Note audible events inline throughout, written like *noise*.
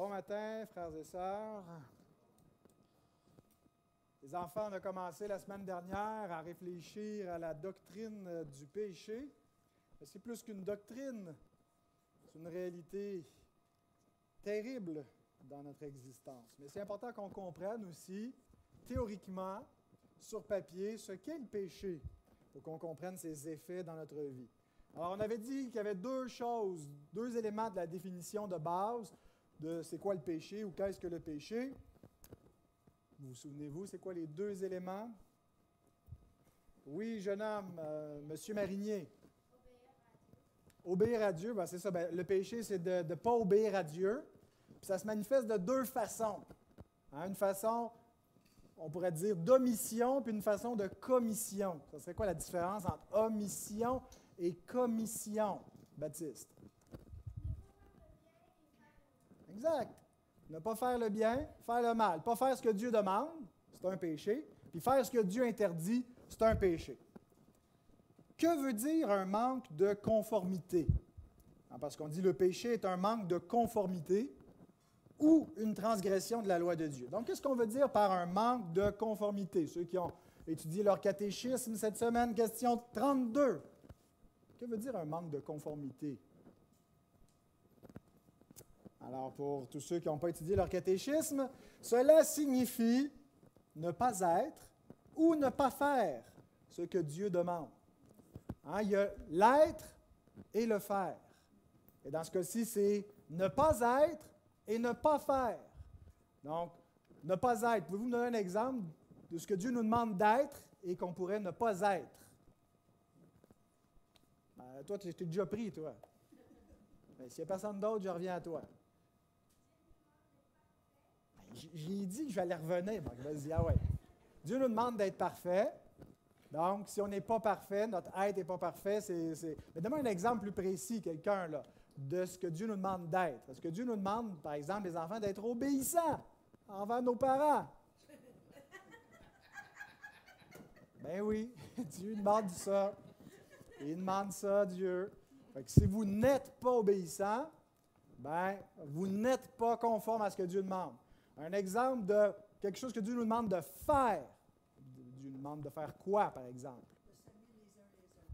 Bon matin, frères et sœurs. Les enfants, on a commencé la semaine dernière à réfléchir à la doctrine du péché. C'est plus qu'une doctrine, c'est une réalité terrible dans notre existence. Mais c'est important qu'on comprenne aussi, théoriquement, sur papier, ce qu'est le péché, pour qu'on comprenne ses effets dans notre vie. Alors, on avait dit qu'il y avait deux choses, deux éléments de la définition de base de c'est quoi le péché ou qu'est-ce que le péché. Vous vous souvenez-vous, c'est quoi les deux éléments? Oui, jeune homme, euh, Monsieur Marinier. Obéir à Dieu, ben, c'est ça. Ben, le péché, c'est de ne pas obéir à Dieu. Puis ça se manifeste de deux façons. Hein, une façon, on pourrait dire d'omission, puis une façon de commission. Ça serait quoi la différence entre omission et commission, Baptiste? Exact. Ne pas faire le bien, faire le mal. Pas faire ce que Dieu demande, c'est un péché. Puis faire ce que Dieu interdit, c'est un péché. Que veut dire un manque de conformité? Hein, parce qu'on dit le péché est un manque de conformité ou une transgression de la loi de Dieu. Donc, qu'est-ce qu'on veut dire par un manque de conformité? Ceux qui ont étudié leur catéchisme cette semaine, question 32. Que veut dire un manque de conformité? Alors, pour tous ceux qui n'ont pas étudié leur catéchisme, cela signifie ne pas être ou ne pas faire ce que Dieu demande. Hein, il y a l'être et le faire. Et dans ce cas-ci, c'est ne pas être et ne pas faire. Donc, ne pas être. Pouvez-vous me donner un exemple de ce que Dieu nous demande d'être et qu'on pourrait ne pas être? Ben, toi, tu es déjà pris, toi. Ben, s'il n'y a personne d'autre, je reviens à toi. J'ai dit que je vais revenir. ah ouais. Dieu nous demande d'être parfait. Donc, si on n'est pas parfait, notre être n'est pas parfait, c'est. Mais donne-moi un exemple plus précis, quelqu'un, là, de ce que Dieu nous demande d'être. Est-ce que Dieu nous demande, par exemple, les enfants, d'être obéissants envers nos parents? Ben oui, *laughs* Dieu demande ça. Il demande ça, Dieu. Fait que si vous n'êtes pas obéissant, ben, vous n'êtes pas conforme à ce que Dieu demande. Un exemple de quelque chose que Dieu nous demande de faire. Dieu nous demande de faire quoi, par exemple?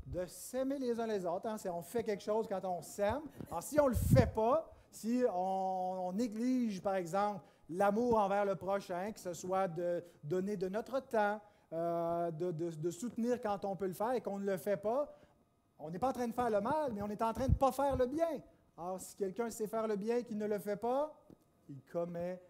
De s'aimer les uns les autres. Hein? On fait quelque chose quand on s'aime. Alors, si on ne le fait pas, si on, néglige, par exemple, l'amour envers le prochain, que ce soit de donner de notre temps, euh, de, de, soutenir quand on peut le faire et qu'on ne le fait pas, on n'est pas en train de faire le mal, mais on est en train de ne pas faire le bien. Alors, si quelqu'un sait faire le bien et qu'il ne le fait pas, il commet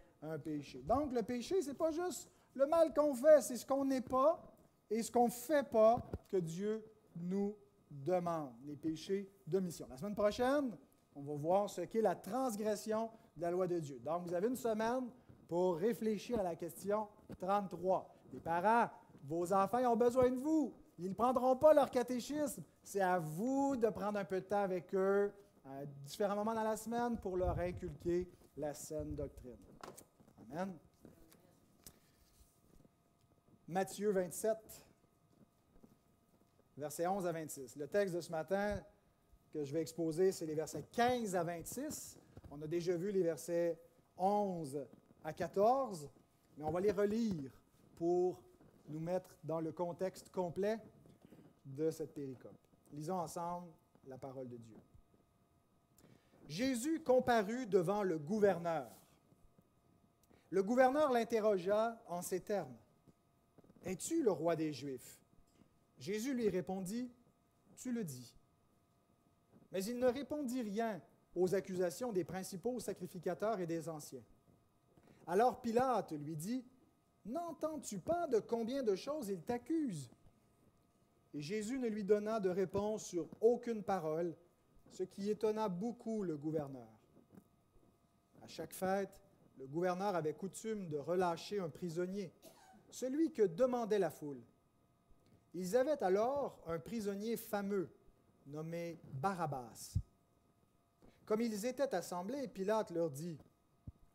Donc, le péché, ce n'est pas juste le mal qu'on fait, c'est ce qu'on n'est pas et ce qu'on ne fait pas que Dieu nous demande, les péchés de mission. La semaine prochaine, on va voir ce qu'est la transgression de la loi de Dieu. Donc, vous avez une semaine pour réfléchir à la question 33. Les parents, vos enfants ont besoin de vous. Ils ne prendront pas leur catéchisme. C'est à vous de prendre un peu de temps avec eux à différents moments dans la semaine pour leur inculquer la saine doctrine. Amen. Matthieu 27, versets 11 à 26. Le texte de ce matin que je vais exposer, c'est les versets 15 à 26. On a déjà vu les versets 11 à 14, mais on va les relire pour nous mettre dans le contexte complet de cette péricope. Lisons ensemble la parole de Dieu. Jésus comparut devant le gouverneur. Le gouverneur l'interrogea en ces termes. Es-tu le roi des Juifs? Jésus lui répondit, Tu le dis. Mais il ne répondit rien aux accusations des principaux sacrificateurs et des anciens. Alors Pilate lui dit, N'entends-tu pas de combien de choses il t'accuse? Et Jésus ne lui donna de réponse sur aucune parole, ce qui étonna beaucoup le gouverneur. À chaque fête, le gouverneur avait coutume de relâcher un prisonnier, celui que demandait la foule. Ils avaient alors un prisonnier fameux nommé Barabbas. Comme ils étaient assemblés, Pilate leur dit,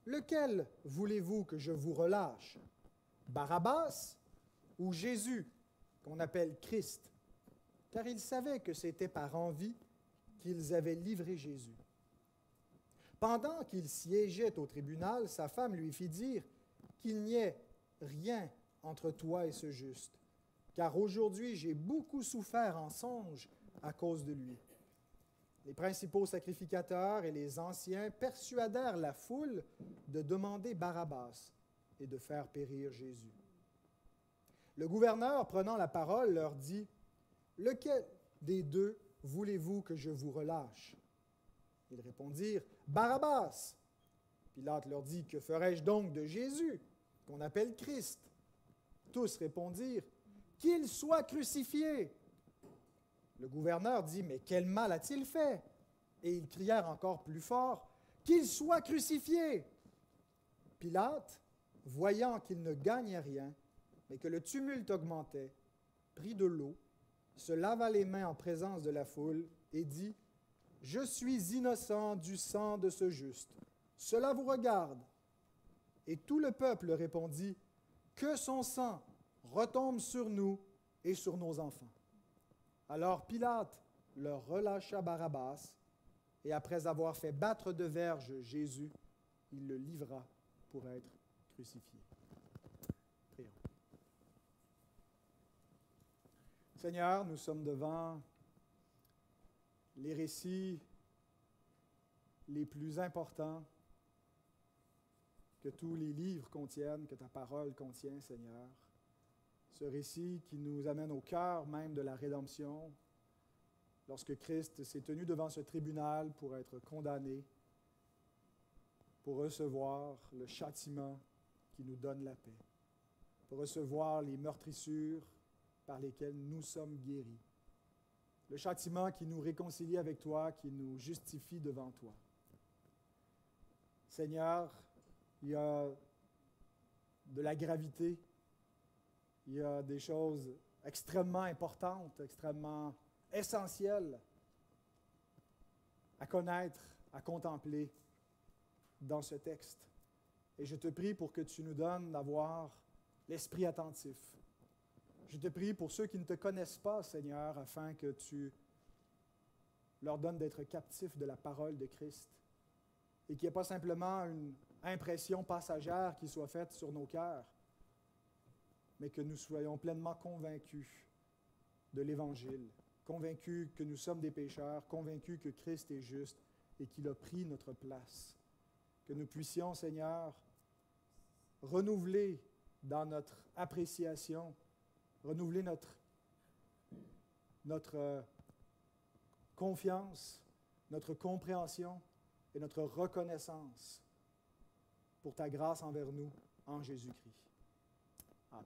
Lequel voulez-vous que je vous relâche? Barabbas ou Jésus, qu'on appelle Christ? Car il savait que c'était par envie qu'ils avaient livré Jésus. Pendant qu'il siégeait au tribunal, sa femme lui fit dire qu'il n'y ait rien entre toi et ce juste, car aujourd'hui j'ai beaucoup souffert en songe à cause de lui. Les principaux sacrificateurs et les anciens persuadèrent la foule de demander Barabbas et de faire périr Jésus. Le gouverneur, prenant la parole, leur dit, Lequel des deux voulez-vous que je vous relâche? Ils répondirent, Barabbas. Pilate leur dit, Que ferai-je donc de Jésus, qu'on appelle Christ? Tous répondirent, Qu'il soit crucifié. Le gouverneur dit, Mais quel mal a-t-il fait? Et ils crièrent encore plus fort, Qu'il soit crucifié. Pilate, voyant qu'il ne gagnait rien, mais que le tumulte augmentait, prit de l'eau, se lava les mains en présence de la foule et dit, Je suis innocent du sang de ce juste. Cela vous regarde. Et tout le peuple répondit, Que son sang retombe sur nous et sur nos enfants. Alors Pilate leur relâcha Barabbas, et après avoir fait battre de verge Jésus, il le livra pour être crucifié. Prions. Seigneur, nous sommes devant les récits les plus importants que tous les livres contiennent, que ta parole contient, Seigneur. Ce récit qui nous amène au cœur même de la rédemption, lorsque Christ s'est tenu devant ce tribunal pour être condamné, pour recevoir le châtiment qui nous donne la paix, pour recevoir les meurtrissures par lesquelles nous sommes guéris, le châtiment qui nous réconcilie avec toi, qui nous justifie devant toi. Seigneur, il y a de la gravité, il y a des choses extrêmement importantes, extrêmement essentielles à connaître, à contempler dans ce texte. Et je te prie pour que tu nous donnes d'avoir l'esprit attentif. Je te prie pour ceux qui ne te connaissent pas, Seigneur, afin que tu leur donnes d'être captifs de la parole de Christ et qu'il n'y ait pas simplement une impression passagère qui soit faite sur nos cœurs, mais que nous soyons pleinement convaincus de l'Évangile, convaincus que nous sommes des pécheurs, convaincus que Christ est juste et qu'il a pris notre place. Que nous puissions, Seigneur, renouveler dans notre appréciation, renouveler notre, notre euh, confiance, notre compréhension et notre reconnaissance pour ta grâce envers nous en Jésus-Christ. Amen.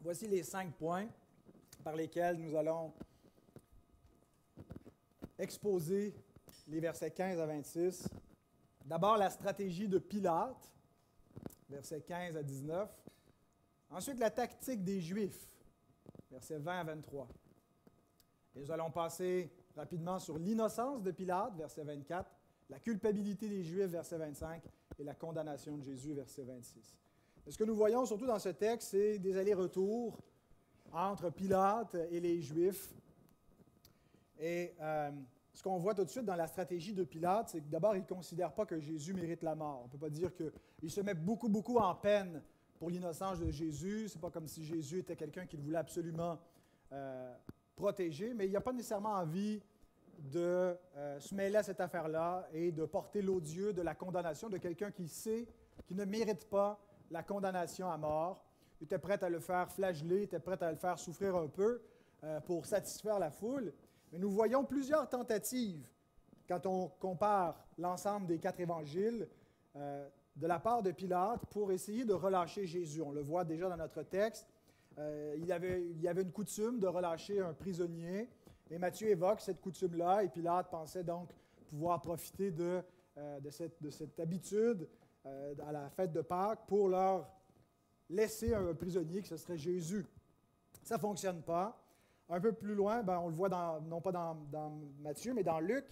Voici les cinq points par lesquels nous allons exposer les versets 15 à 26. D'abord, la stratégie de Pilate, versets 15 à 19. Ensuite, la tactique des Juifs, versets 20 à 23. Et nous allons passer rapidement sur l'innocence de Pilate, verset 24, la culpabilité des Juifs, verset 25, et la condamnation de Jésus, verset 26. ce que nous voyons surtout dans ce texte, c'est des allers-retours entre Pilate et les Juifs. Et euh, ce qu'on voit tout de suite dans la stratégie de Pilate, c'est que d'abord, il ne considère pas que Jésus mérite la mort. On ne peut pas dire qu'il se met beaucoup, beaucoup en peine pour l'innocence de Jésus. Ce n'est pas comme si Jésus était quelqu'un qu'il voulait absolument euh, protéger, mais il n'a pas nécessairement envie de euh, se mêler à cette affaire-là et de porter l'odieux de la condamnation de quelqu'un qui sait qu'il ne mérite pas la condamnation à mort. Il était prêt à le faire flageller, il était prêt à le faire souffrir un peu euh, pour satisfaire la foule. Mais nous voyons plusieurs tentatives quand on compare l'ensemble des quatre évangiles euh, de la part de Pilate pour essayer de relâcher Jésus. On le voit déjà dans notre texte. il, y avait, il y avait une coutume de relâcher un prisonnier et Matthieu évoque cette coutume-là, et Pilate pensait donc pouvoir profiter de, euh, de, cette, habitude euh, à la fête de Pâques pour leur laisser un prisonnier, que ce serait Jésus. Ça ne fonctionne pas. Un peu plus loin, ben, on le voit non pas dans, Matthieu, mais dans Luc,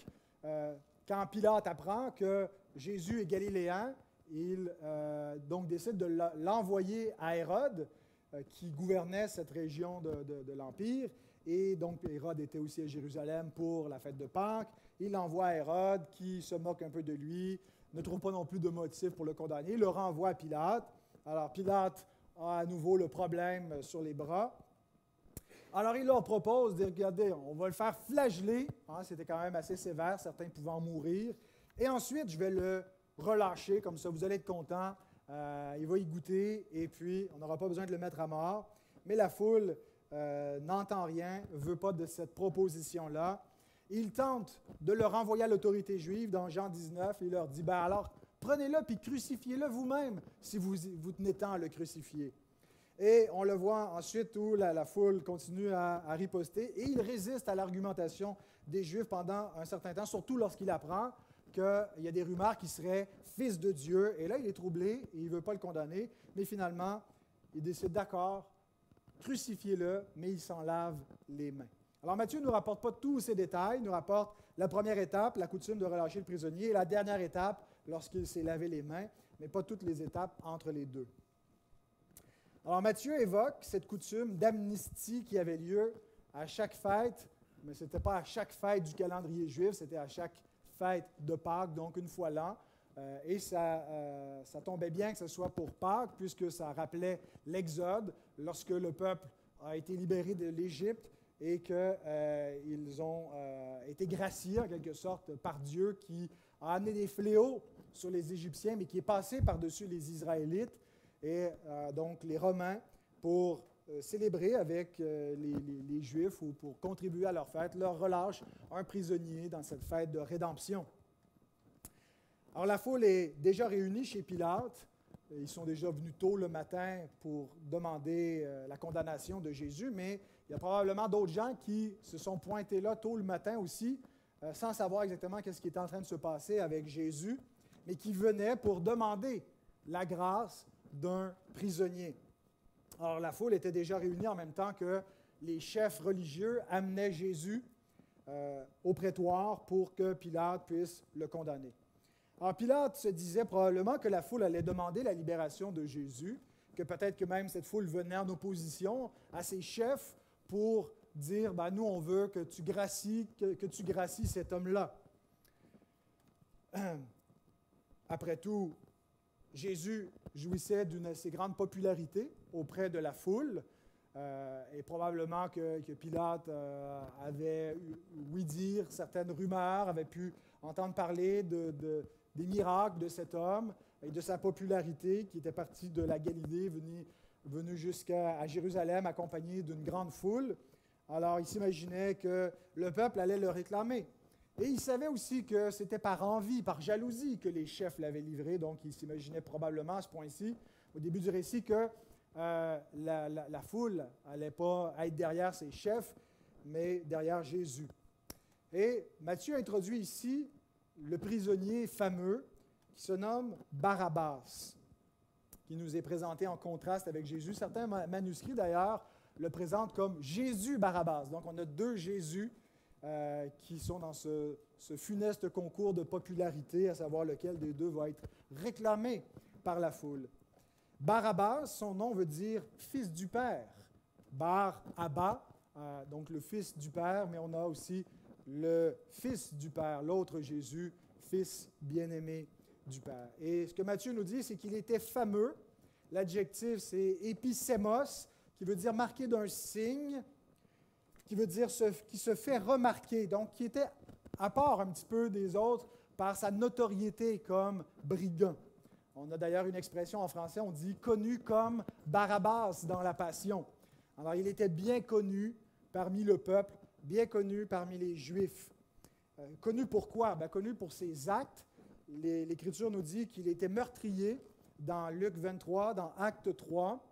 euh, quand Pilate apprend que Jésus est galiléen, il donc décide de l'envoyer à Hérode, qui gouvernait cette région de, de l'Empire, Et donc, Hérode était aussi à Jérusalem pour la fête de Pâques. Il envoie à Hérode, qui se moque un peu de lui, ne trouve pas non plus de motif pour le condamner, il le renvoie à Pilate. Alors, Pilate a à nouveau le problème sur les bras. Alors, il leur propose de regarder, on va le faire flageller. Hein, c'était quand même assez sévère, certains pouvaient en mourir. Et ensuite, je vais le relâcher, comme ça, vous allez être content. Euh, il va y goûter, et puis on n'aura pas besoin de le mettre à mort. Mais la foule euh, n'entend rien, veut pas de cette proposition-là. Il tente de le renvoyer à l'autorité juive dans Jean 19. Il leur dit, ben alors, prenez-le puis crucifiez-le vous-même si vous, vous tenez tant à le crucifier. Et on le voit ensuite où la, foule continue à, riposter et il résiste à l'argumentation des Juifs pendant un certain temps, surtout lorsqu'il apprend qu'il y a des rumeurs qu'il serait fils de Dieu. Et là, il est troublé et il ne veut pas le condamner, mais finalement, il décide d'accord, crucifiez-le, mais il s'en lave les mains. Alors Matthieu ne nous rapporte pas tous ces détails, il nous rapporte la première étape, la coutume de relâcher le prisonnier, et la dernière étape, lorsqu'il s'est lavé les mains, mais pas toutes les étapes entre les deux. Alors Matthieu évoque cette coutume d'amnistie qui avait lieu à chaque fête, mais ce n'était pas à chaque fête du calendrier juif, c'était à chaque fête de Pâques, donc une fois l'an. Euh, et ça, euh, ça, tombait bien que ce soit pour Pâques, puisque ça rappelait l'Exode, lorsque le peuple a été libéré de l'Égypte et qu'ils euh, ont été graciés en quelque sorte par Dieu qui a amené des fléaux sur les Égyptiens, mais qui est passé par-dessus les Israélites et euh, donc les Romains pour célébrer avec les, les, Juifs ou pour contribuer à leur fête, leur relâche un prisonnier dans cette fête de rédemption. Alors la foule est déjà réunie chez Pilate. Ils sont déjà venus tôt le matin pour demander la condamnation de Jésus, mais il y a probablement d'autres gens qui se sont pointés là tôt le matin aussi, euh, sans savoir exactement ce qui était en train de se passer avec Jésus, mais qui venaient pour demander la grâce d'un prisonnier. Alors la foule était déjà réunie en même temps que les chefs religieux amenaient Jésus euh, au prétoire pour que Pilate puisse le condamner. Alors Pilate se disait probablement que la foule allait demander la libération de Jésus, que peut-être que même cette foule venait en opposition à ses chefs pour dire, ben, nous, on veut que tu gracies, que, tu gracies cet homme-là. *clears throat* Après tout, Jésus jouissait d'une assez grande popularité auprès de la foule. Euh, et probablement que, Pilate euh, avait ouï dire certaines rumeurs, avait pu entendre parler de, des miracles de cet homme et de sa popularité qui était parti de la Galilée, venu venu jusqu'à Jérusalem accompagné d'une grande foule. Alors il s'imaginait que le peuple allait le réclamer. Et il savait aussi que c'était par envie, par jalousie que les chefs l'avaient livré. Donc il s'imaginait probablement à ce point-ci, au début du récit, que euh, la, foule n'allait pas être derrière ses chefs, mais derrière Jésus. Et Matthieu introduit ici le prisonnier fameux qui se nomme Barabbas qui nous est présenté en contraste avec Jésus. Certains manuscrits, d'ailleurs, le présentent comme Jésus Barabbas. Donc, on a deux Jésus euh, qui sont dans ce, funeste concours de popularité, à savoir lequel des deux va être réclamé par la foule. Barabbas, son nom veut dire fils du Père. Bar Abba, euh, donc le fils du Père, mais on a aussi le fils du Père, l'autre Jésus, fils bien-aimé du Père. Et ce que Matthieu nous dit, c'est qu'il était fameux. L'adjectif, c'est épisémos, qui veut dire marqué d'un signe, qui veut dire qui se fait remarquer, donc qui était à part un petit peu des autres par sa notoriété comme brigand. On a d'ailleurs une expression en français, on dit connu comme Barabbas dans la Passion. Alors il était bien connu parmi le peuple, bien connu parmi les Juifs. Euh, connu pourquoi ben, Connu pour ses actes, l'Écriture nous dit qu'il était meurtrier dans Luc 23, dans Acte 3,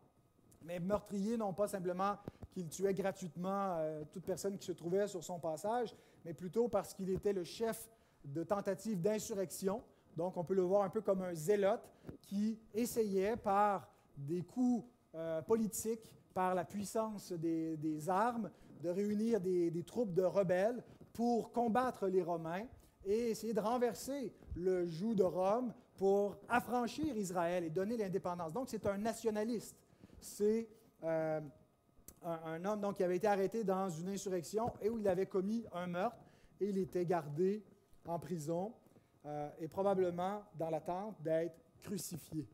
mais meurtrier non pas simplement qu'il tuait gratuitement euh, toute personne qui se trouvait sur son passage, mais plutôt parce qu'il était le chef de tentative d'insurrection. Donc on peut le voir un peu comme un zélote qui essayait par des coups euh, politiques, par la puissance des, armes, de réunir des troupes de rebelles pour combattre les Romains et essayer de renverser le joug de Rome pour affranchir Israël et donner l'indépendance. Donc, c'est un nationaliste. C'est euh, un, homme donc, qui avait été arrêté dans une insurrection et où il avait commis un meurtre et il était gardé en prison euh, et probablement dans l'attente d'être crucifié.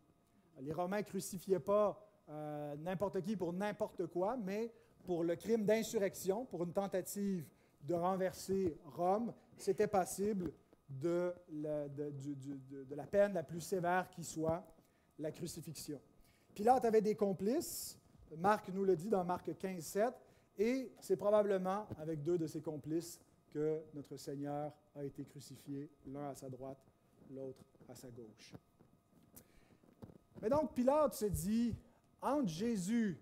Les Romains ne crucifiaient pas euh, n'importe qui pour n'importe quoi, mais pour le crime d'insurrection, pour une tentative de renverser Rome, c'était de, de la peine la plus sévère qui soit, la crucifixion. Pilate avait des complices, Marc nous le dit dans Marc 15, 7, et c'est probablement avec deux de ses complices que notre Seigneur a été crucifié, l'un à sa droite, l'autre à sa gauche. Mais donc Pilate se dit, entre Jésus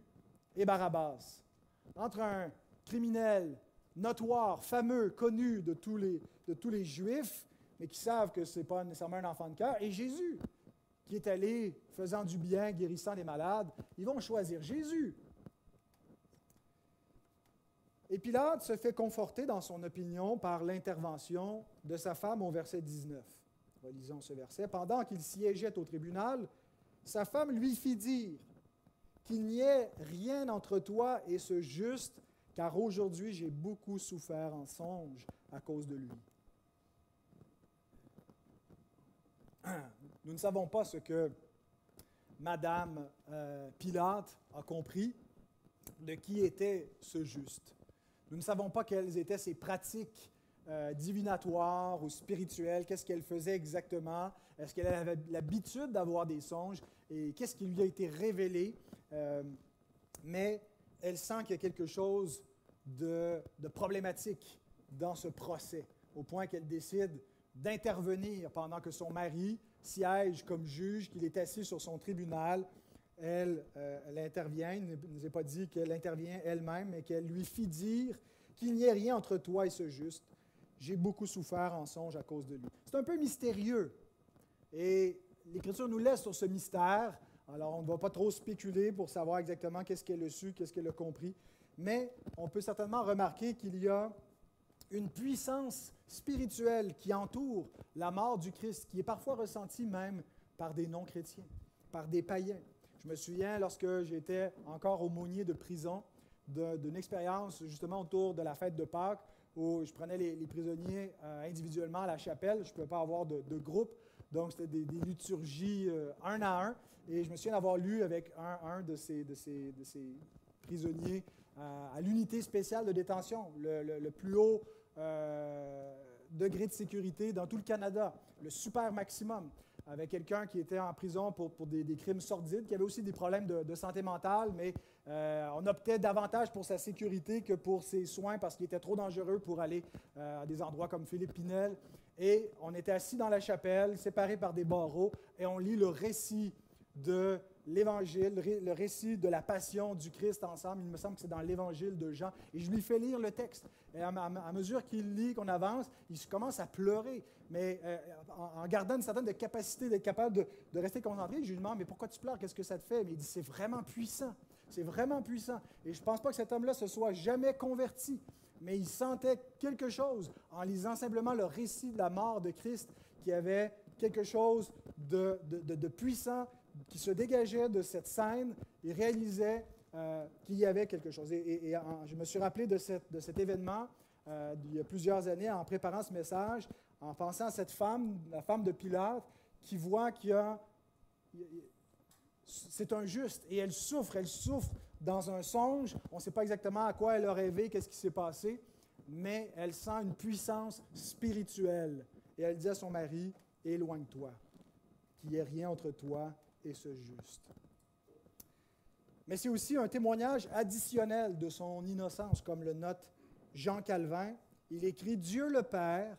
et Barabbas, entre un criminel notoire, fameux, connu de tous les, Juifs, mais qui savent que ce n'est pas nécessairement un enfant de cœur, et Jésus, qui est allé faisant du bien, guérissant les malades, ils vont choisir Jésus. Et Pilate se fait conforter dans son opinion par l'intervention de sa femme au verset 19. Relisons ce verset. Pendant qu'il siégeait au tribunal, sa femme lui fit dire qu'il n'y ait rien entre toi et ce juste, car aujourd'hui j'ai beaucoup souffert en songe à cause de lui. Nous ne savons pas ce que Madame euh, Pilate a compris de qui était ce juste. Nous ne savons pas quelles étaient ses pratiques euh, divinatoires ou spirituelles, qu'est-ce qu'elle faisait exactement, est-ce qu'elle avait l'habitude d'avoir des songes et qu'est-ce qui lui a été révélé. Euh, mais elle sent qu'il y a quelque chose de, de problématique dans ce procès, au point qu'elle décide d'intervenir pendant que son mari siège comme juge, qu'il est assis sur son tribunal. Elle, euh, intervient, il ne nous est pas dit qu'elle intervient elle-même, mais qu'elle lui fit dire qu'il n'y ait rien entre toi et ce juste. J'ai beaucoup souffert en songe à cause de lui. C'est un peu mystérieux. Et l'Écriture nous laisse sur ce mystère. Alors, on ne va pas trop spéculer pour savoir exactement qu'est-ce qu'elle a su, qu'est-ce qu'elle a compris. Mais on peut certainement remarquer qu'il y a une puissance spirituelle qui entoure la mort du Christ, qui est parfois ressentie même par des non-chrétiens, par des païens. Je me souviens, lorsque j'étais encore aumônier de prison, d'une expérience justement autour de la fête de Pâques, où je prenais les, prisonniers euh, individuellement à la chapelle. Je ne pouvais pas avoir de, groupe, donc c'était des, liturgies euh, un à un. Et je me souviens d'avoir lu avec un, de, ces, prisonniers euh, à l'unité spéciale de détention, le plus haut euh, degré de sécurité dans tout le Canada, le super maximum, avec quelqu'un qui était en prison pour, pour des, crimes sordides, qui avait aussi des problèmes de, santé mentale, mais euh, on optait davantage pour sa sécurité que pour ses soins parce qu'il était trop dangereux pour aller euh, à des endroits comme Philippe Pinel. Et on était assis dans la chapelle, séparés par des barreaux, et on lit le récit de l'Évangile, le récit de la passion du Christ ensemble. Il me semble que c'est dans l'Évangile de Jean. Et je lui fais lire le texte. Et à, mesure qu'il lit, qu'on avance, il commence à pleurer. Mais euh, en, gardant une certaine capacité d'être capable de, rester concentré, je lui demande Mais pourquoi tu pleures? Qu'est-ce que ça te fait? Mais il dit C'est vraiment puissant. C'est vraiment puissant. Et je ne pense pas que cet homme-là se soit jamais converti. Mais il sentait quelque chose en lisant simplement le récit de la mort de Christ qui avait quelque chose de, de, de puissant, qui se dégageait de cette scène et réalisait euh, qu'il y avait quelque chose. Et, je me suis rappelé de, de cet événement euh, il y a plusieurs années en préparant ce message, en pensant à cette femme, la femme de Pilate, qui voit qu'il y a... C'est un juste et elle souffre, elle souffre dans un songe. On ne sait pas exactement à quoi elle a rêvé, qu'est-ce qui s'est passé, mais elle sent une puissance spirituelle. Et elle dit à son mari, éloigne-toi, qu'il n'y ait rien entre toi et ce juste. Mais c'est aussi un témoignage additionnel de son innocence, comme le note Jean Calvin. Il écrit Dieu le Père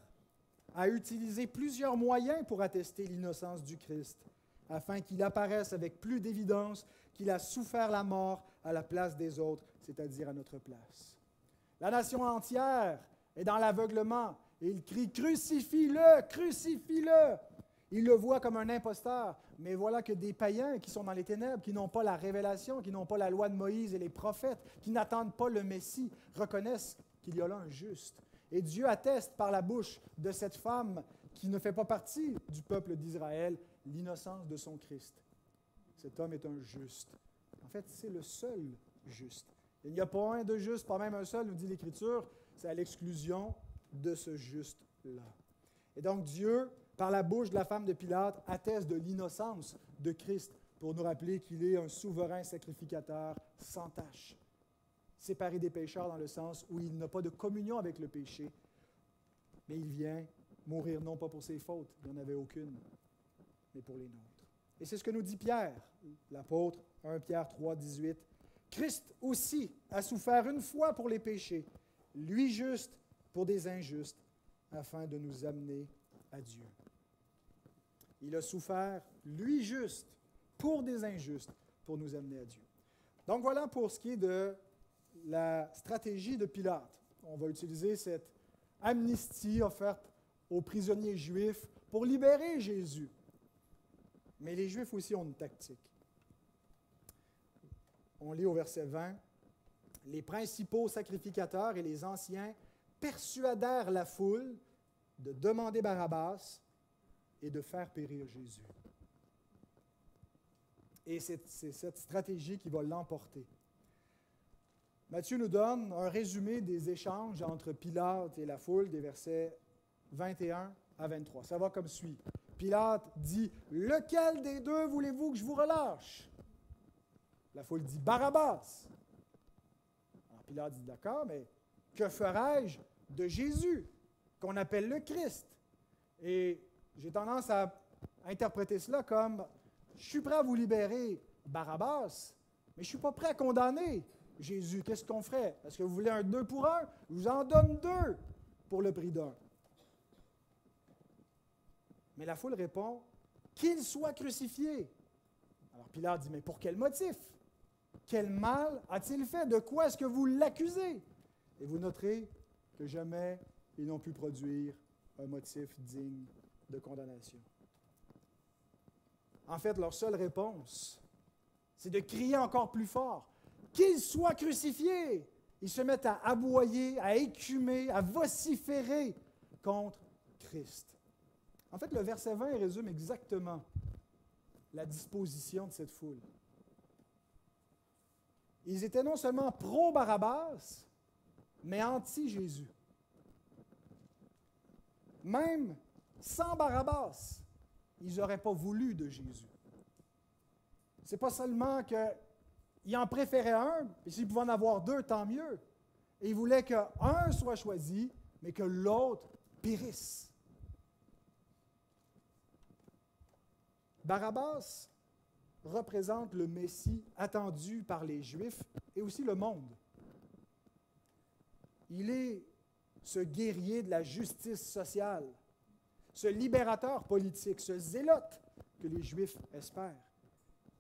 a utilisé plusieurs moyens pour attester l'innocence du Christ, afin qu'il apparaisse avec plus d'évidence qu'il a souffert la mort à la place des autres, c'est-à-dire à notre place. La nation entière est dans l'aveuglement et il crie Crucifie-le, crucifie-le il le voit comme un imposteur. Mais voilà que des païens qui sont dans les ténèbres, qui n'ont pas la révélation, qui n'ont pas la loi de Moïse et les prophètes, qui n'attendent pas le Messie, reconnaissent qu'il y a là un juste. Et Dieu atteste par la bouche de cette femme qui ne fait pas partie du peuple d'Israël l'innocence de son Christ. Cet homme est un juste. En fait, c'est le seul juste. Il n'y a pas un de juste, pas même un seul, nous dit l'Écriture. C'est à l'exclusion de ce juste-là. Et donc Dieu, par la bouche de la femme de Pilate, atteste de l'innocence de Christ pour nous rappeler qu'il est un souverain sacrificateur sans tache, séparé des pécheurs dans le sens où il n'a pas de communion avec le péché, mais il vient mourir non pas pour ses fautes, il n'y en avait aucune, mais pour les nôtres. Et c'est ce que nous dit Pierre, l'apôtre, 1 Pierre 3, 18. Christ aussi a souffert une fois pour les péchés, lui juste pour des injustes, afin de nous amener à Dieu. Il a souffert, lui juste, pour des injustes, pour nous amener à Dieu. Donc voilà pour ce qui est de la stratégie de Pilate. On va utiliser cette amnistie offerte aux prisonniers juifs pour libérer Jésus. Mais les Juifs aussi ont une tactique. On lit au verset 20, Les principaux sacrificateurs et les anciens persuadèrent la foule de demander Barabbas et de faire périr Jésus. Et c'est cette stratégie qui va l'emporter. Matthieu nous donne un résumé des échanges entre Pilate et la foule des versets 21 à 23. Ça va comme suit. Pilate dit, Lequel des deux voulez-vous que je vous relâche? La foule dit, Barabbas. Pilate dit, D'accord, mais que ferai-je de Jésus, qu'on appelle le Christ? J'ai tendance à interpréter cela comme, Je suis prêt à vous libérer, Barabbas, mais je ne suis pas prêt à condamner Jésus. Qu'est-ce qu'on ferait? Est-ce que vous voulez un deux pour un? Je vous en donne deux pour le prix d'un. Mais la foule répond Qu'il soit crucifié. Alors Pilate dit Mais pour quel motif? Quel mal a-t-il fait? De quoi est-ce que vous l'accusez? Et vous noterez que jamais ils n'ont pu produire un motif digne de condamnation. En fait, leur seule réponse, c'est de crier encore plus fort Qu'il soit crucifié Ils se mettent à aboyer, à écumer, à vociférer contre Christ. En fait, le verset 20 résume exactement la disposition de cette foule. Ils étaient non seulement pro-Barabbas, mais anti-Jésus. Même sans Barabbas, ils n'auraient pas voulu de Jésus. Ce n'est pas seulement qu'ils en préféraient un, et s'ils pouvaient en avoir deux, tant mieux. Ils voulaient qu'un soit choisi, mais que l'autre périsse. Barabbas représente le Messie attendu par les Juifs et aussi le monde. Il est ce guerrier de la justice sociale, ce libérateur politique, ce zélote que les Juifs espèrent,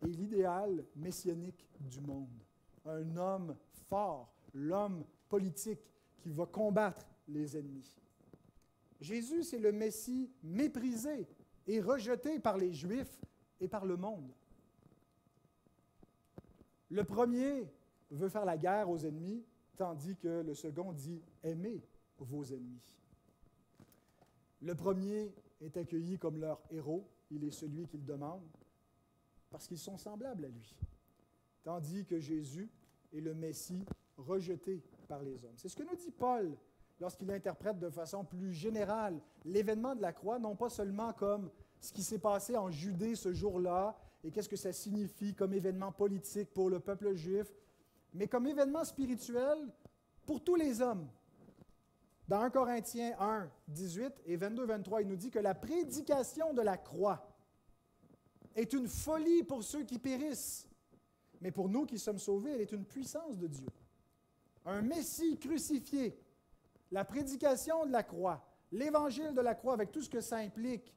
et l'idéal messianique du monde. Un homme fort, l'homme politique qui va combattre les ennemis. Jésus, c'est le Messie méprisé et rejeté par les Juifs et par le monde. Le premier veut faire la guerre aux ennemis, tandis que le second dit aimez vos ennemis. Le premier est accueilli comme leur héros, il est celui qu'ils demandent, parce qu'ils sont semblables à lui, tandis que Jésus est le Messie rejeté par les hommes. C'est ce que nous dit Paul lorsqu'il interprète de façon plus générale l'événement de la croix, non pas seulement comme ce qui s'est passé en Judée ce jour-là et qu'est-ce que ça signifie comme événement politique pour le peuple juif, mais comme événement spirituel pour tous les hommes. Dans 1 Corinthiens 1, 18 et 22-23, il nous dit que la prédication de la croix est une folie pour ceux qui périssent, mais pour nous qui sommes sauvés, elle est une puissance de Dieu. Un Messie crucifié la prédication de la croix, l'évangile de la croix avec tout ce que ça implique,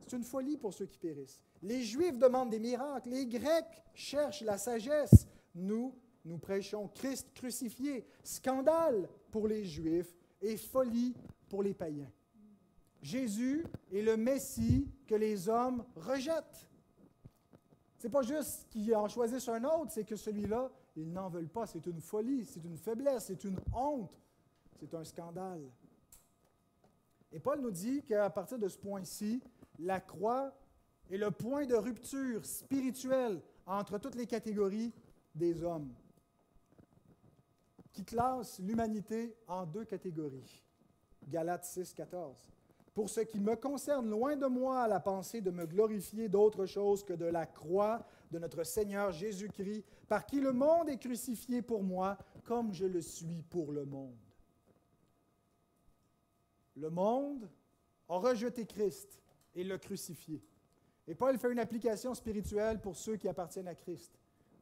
c'est une folie pour ceux qui périssent. Les Juifs demandent des miracles, les Grecs cherchent la sagesse. Nous, nous prêchons Christ crucifié. Scandale pour les Juifs et folie pour les païens. Jésus est le Messie que les hommes rejettent. Ce n'est pas juste qu'ils en choisissent un autre, c'est que celui-là, ils n'en veulent pas. C'est une folie, c'est une faiblesse, c'est une honte c'est un scandale. Et Paul nous dit qu'à partir de ce point-ci, la croix est le point de rupture spirituelle entre toutes les catégories des hommes. Qui classe l'humanité en deux catégories. Galates 6, 14. Pour ce qui me concerne, loin de moi la pensée de me glorifier d'autre chose que de la croix de notre Seigneur Jésus-Christ, par qui le monde est crucifié pour moi, comme je le suis pour le monde. Le monde a rejeté Christ et l'a crucifié. Et Paul fait une application spirituelle pour ceux qui appartiennent à Christ.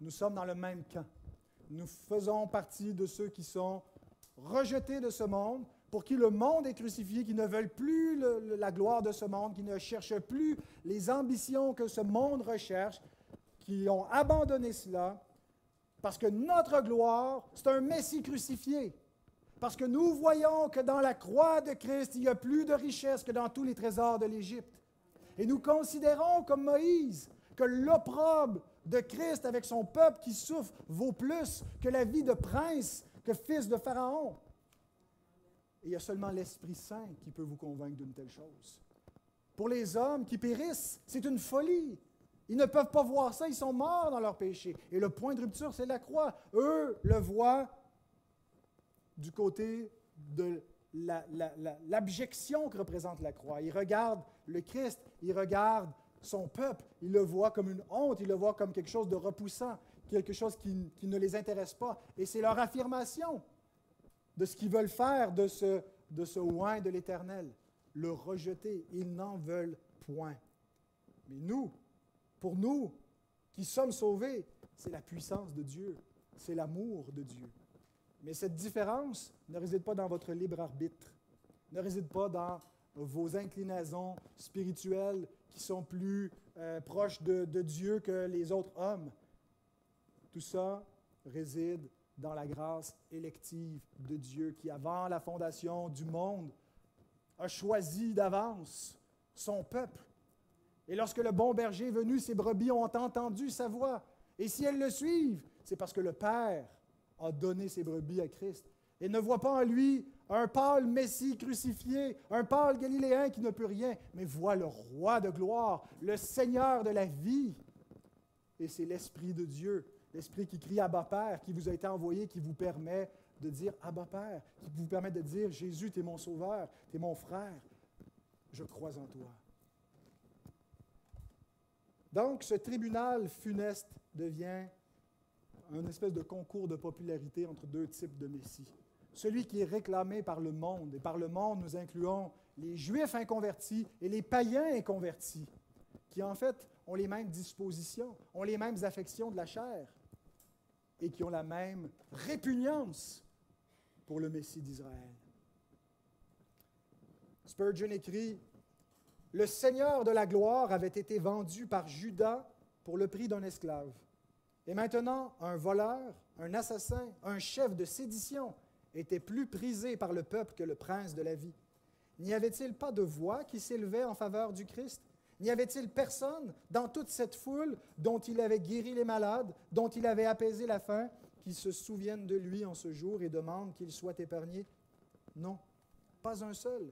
Nous sommes dans le même camp. Nous faisons partie de ceux qui sont rejetés de ce monde, pour qui le monde est crucifié, qui ne veulent plus la gloire de ce monde, qui ne cherchent plus les ambitions que ce monde recherche, qui ont abandonné cela, parce que notre gloire, c'est un Messie crucifié. Parce que nous voyons que dans la croix de Christ, il y a plus de richesse que dans tous les trésors de l'Égypte. Et nous considérons comme Moïse que l'opprobre de Christ avec son peuple qui souffre vaut plus que la vie de prince, que fils de Pharaon. Il y a seulement l'Esprit Saint qui peut vous convaincre d'une telle chose. Pour les hommes qui périssent, c'est une folie. Ils ne peuvent pas voir ça, ils sont morts dans leur péché. Et le point de rupture, c'est la croix. Eux le voient du côté de l'abjection que représente la croix. Ils regardent le Christ, ils regardent son peuple, ils le voient comme une honte, ils le voient comme quelque chose de repoussant, quelque chose qui, qui ne les intéresse pas. Et c'est leur affirmation de ce qu'ils veulent faire de ce, de ce oin de l'Éternel, le rejeter. Ils n'en veulent point. Mais nous, pour nous qui sommes sauvés, c'est la puissance de Dieu, c'est l'amour de Dieu. Mais cette différence ne réside pas dans votre libre arbitre, ne réside pas dans vos inclinaisons spirituelles qui sont plus euh, proches de Dieu que les autres hommes. Tout ça réside dans la grâce élective de Dieu qui, avant la fondation du monde, a choisi d'avance son peuple. Et lorsque le bon berger est venu, ses brebis ont entendu sa voix. Et si elles le suivent, c'est parce que le Père a donné ses brebis à Christ. Et ne voit pas en lui un pâle Messie crucifié, un pâle Galiléen qui ne peut rien, mais voit le roi de gloire, le Seigneur de la vie. Et c'est l'Esprit de Dieu l'Esprit qui crie Abba Père, qui vous a été envoyé, qui vous permet de dire Abba Père, qui vous permet de dire Jésus, tu es mon sauveur, tu es mon frère, je crois en toi. Donc, ce tribunal funeste devient un espèce de concours de popularité entre deux types de Messie. Celui qui est réclamé par le monde, et par le monde nous incluons les Juifs inconvertis et les païens inconvertis, qui en fait ont les mêmes dispositions, ont les mêmes affections de la chair et qui ont la même répugnance pour le Messie d'Israël. Spurgeon écrit Le Seigneur de la gloire avait été vendu par Judas pour le prix d'un esclave. Et maintenant, un voleur, un assassin, un chef de sédition était plus prisé par le peuple que le prince de la vie. N'y avait-il pas de voix qui s'élevait en faveur du Christ? N'y avait-il personne dans toute cette foule dont il avait guéri les malades, dont il avait apaisé la faim, qui se souvienne de lui en ce jour et demande qu'il soit épargné? Non, pas un seul.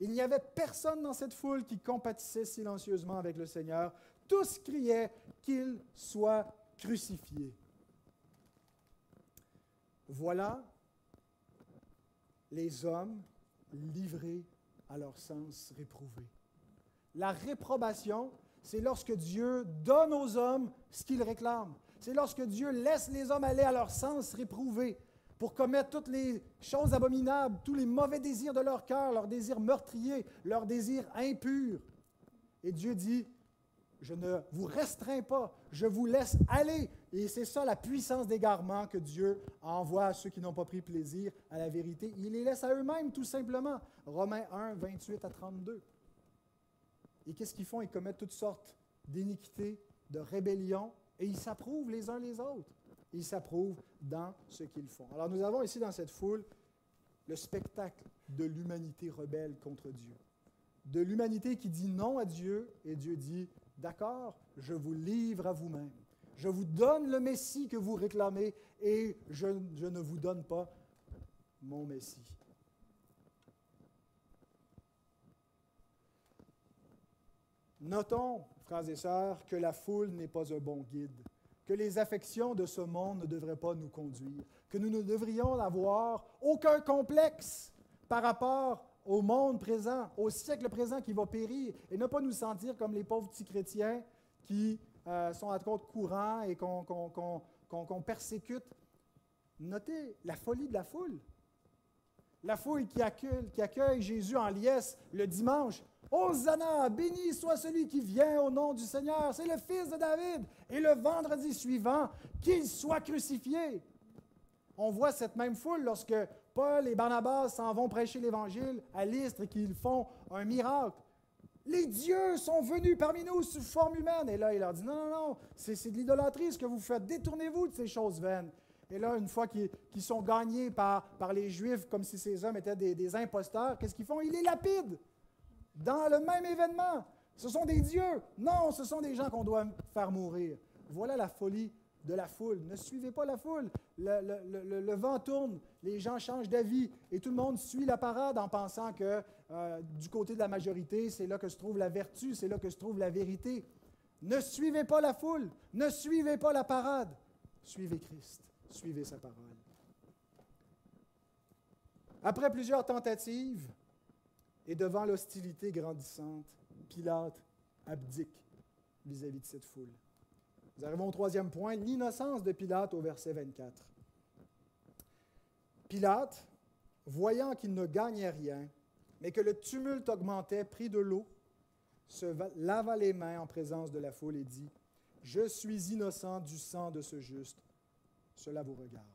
Il n'y avait personne dans cette foule qui compatissait silencieusement avec le Seigneur. Tous criaient qu'il soit crucifié. Voilà les hommes livrés à leur sens réprouvé. La réprobation, c'est lorsque Dieu donne aux hommes ce qu'ils réclament. C'est lorsque Dieu laisse les hommes aller à leur sens réprouvé pour commettre toutes les choses abominables, tous les mauvais désirs de leur cœur, leurs désirs meurtriers, leurs désirs impurs. Et Dieu dit, je ne vous restreins pas, je vous laisse aller. Et c'est ça la puissance d'égarement que Dieu envoie à ceux qui n'ont pas pris plaisir à la vérité. Il les laisse à eux-mêmes, tout simplement. Romains 1, 28 à 32. Et qu'est-ce qu'ils font? Ils commettent toutes sortes d'iniquités, de rébellions, et ils s'approuvent les uns les autres. Ils s'approuvent dans ce qu'ils font. Alors nous avons ici dans cette foule le spectacle de l'humanité rebelle contre Dieu. De l'humanité qui dit non à Dieu, et Dieu dit, d'accord, je vous livre à vous-même. Je vous donne le Messie que vous réclamez, et je, ne vous donne pas mon Messie. Notons, frères et sœurs, que la foule n'est pas un bon guide. que les affections de ce monde ne devraient pas nous conduire, que nous ne devrions avoir aucun complexe par rapport au monde présent, au siècle présent qui va périr, et ne pas nous sentir comme les pauvres petits chrétiens qui euh, sont à compte courant et qu'on persécute. Notez la folie de la foule. La foule qui accueille, qui accueille Jésus en liesse le dimanche. Hosanna, béni soit celui qui vient au nom du Seigneur. C'est le fils de David. Et le vendredi suivant, qu'il soit crucifié. On voit cette même foule lorsque Paul et Barnabas s'en vont prêcher l'Évangile à l'Istre et qu'ils font un miracle. Les dieux sont venus parmi nous sous forme humaine. Et là, il leur dit, non, non, non, c'est de l'idolâtrie ce que vous faites. Détournez-vous de ces choses vaines. Et là, une fois qu'ils sont gagnés par, les Juifs, comme si ces hommes étaient des imposteurs, qu'est-ce qu'ils font? Ils les lapident dans le même événement. Ce sont des dieux. Non, ce sont des gens qu'on doit faire mourir. Voilà la folie de la foule. Ne suivez pas la foule. Le, vent tourne, les gens changent d'avis et tout le monde suit la parade en pensant que euh, du côté de la majorité, c'est là que se trouve la vertu, c'est là que se trouve la vérité. Ne suivez pas la foule, ne suivez pas la parade. Suivez Christ, suivez sa parole. Après plusieurs tentatives et devant l'hostilité grandissante, Pilate abdique vis à -vis de cette foule. Nous arrivons au troisième point, l'innocence de Pilate au verset 24. Pilate, voyant qu'il ne gagnait rien, mais que le tumulte augmentait, prit de l'eau, se lava les mains en présence de la foule et dit, Je suis innocent du sang de ce juste, cela vous regarde.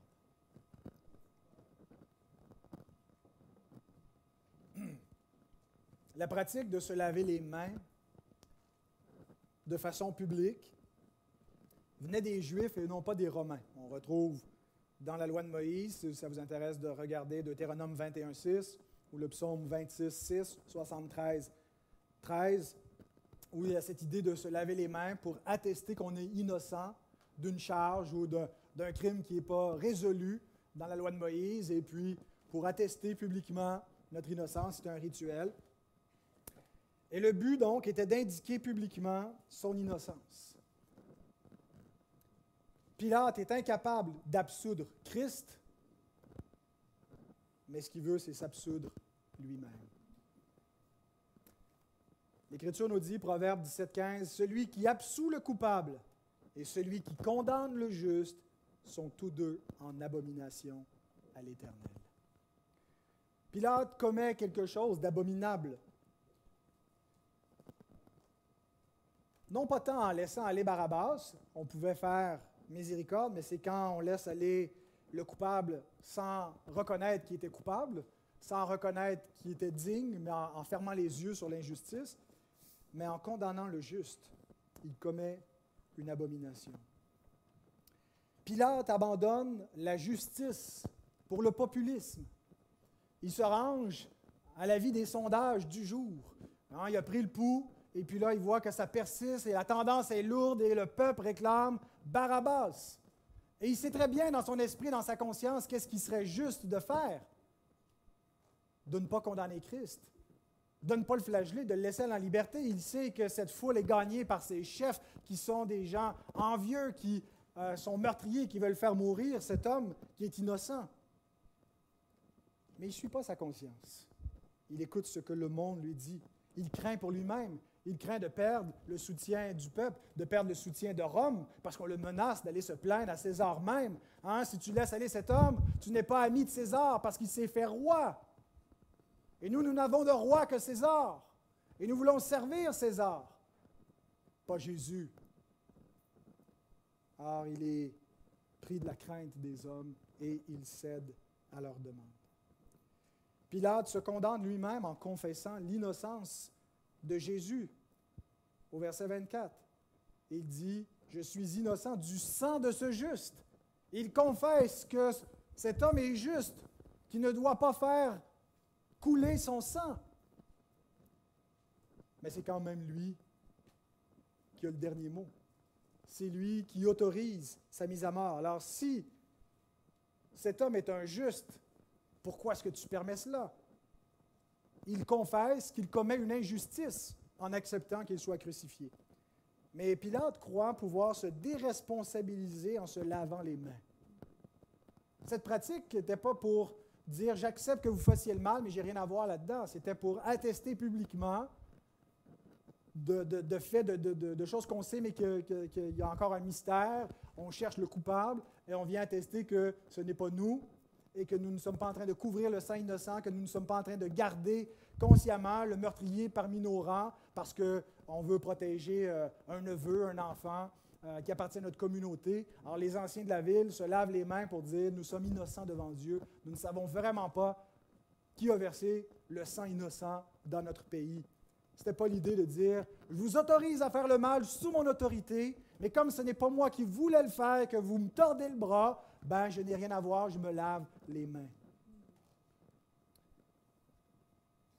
La pratique de se laver les mains de façon publique venait des Juifs et non pas des Romains. On retrouve dans la loi de Moïse, si ça vous intéresse de regarder Deutéronome 21.6 ou le psaume 26.6, 73, 13, où il y a cette idée de se laver les mains pour attester qu'on est innocent d'une charge ou d'un crime qui n'est pas résolu dans la loi de Moïse, et puis pour attester publiquement notre innocence, c'est un rituel. Et le but, donc, était d'indiquer publiquement son innocence. Pilate est incapable d'absoudre Christ, mais ce qu'il veut, c'est s'absoudre lui-même. L'Écriture nous dit, Proverbe 17,15, Celui qui absout le coupable et celui qui condamne le juste sont tous deux en abomination à l'Éternel. Pilate commet quelque chose d'abominable. Non pas tant en laissant aller Barabbas, on pouvait faire miséricorde, mais c'est quand on laisse aller le coupable sans reconnaître qu'il était coupable, sans reconnaître qu'il était digne, mais en, fermant les yeux sur l'injustice, mais en condamnant le juste, il commet une abomination. Pilate abandonne la justice pour le populisme. Il se range à la vie des sondages du jour. Hein, il a pris le pouls, et puis là, il voit que ça persiste et la tendance est lourde et le peuple réclame Barabbas. Et il sait très bien dans son esprit, dans sa conscience, qu'est-ce qui serait juste de faire. De ne pas condamner Christ, de ne pas le flageller, de le laisser en liberté. Il sait que cette foule est gagnée par ses chefs qui sont des gens envieux, qui euh, sont meurtriers, qui veulent faire mourir cet homme qui est innocent. Mais il ne suit pas sa conscience. Il écoute ce que le monde lui dit. Il craint pour lui-même. Il craint de perdre le soutien du peuple, de perdre le soutien de Rome, parce qu'on le menace d'aller se plaindre à César même. Hein, si tu laisses aller cet homme, tu n'es pas ami de César parce qu'il s'est fait roi. Et nous, nous n'avons de roi que César. Et nous voulons servir César, pas Jésus. Or, il est pris de la crainte des hommes et il cède à leur demande. Pilate se condamne lui-même en confessant l'innocence de Jésus au verset 24. Il dit, je suis innocent du sang de ce juste. Il confesse que cet homme est juste, qu'il ne doit pas faire couler son sang. Mais c'est quand même lui qui a le dernier mot. C'est lui qui autorise sa mise à mort. Alors si cet homme est un juste, pourquoi est-ce que tu permets cela? Il confesse qu'il commet une injustice en acceptant qu'il soit crucifié. Mais Pilate croit pouvoir se déresponsabiliser en se lavant les mains. Cette pratique n'était pas pour dire j'accepte que vous fassiez le mal, mais j'ai rien à voir là-dedans. C'était pour attester publiquement de, de, faits, de, choses qu'on sait, mais qu'il y a encore un mystère. On cherche le coupable et on vient attester que ce n'est pas nous et que nous ne sommes pas en train de couvrir le sang innocent, que nous ne sommes pas en train de garder consciemment le meurtrier parmi nos rangs parce qu'on veut protéger euh, un neveu, un enfant euh, qui appartient à notre communauté. Alors les anciens de la ville se lavent les mains pour dire, nous sommes innocents devant Dieu, nous ne savons vraiment pas qui a versé le sang innocent dans notre pays. Ce n'était pas l'idée de dire, je vous autorise à faire le mal sous mon autorité, mais comme ce n'est pas moi qui voulais le faire, que vous me tordez le bras, ben je n'ai rien à voir, je me lave les mains.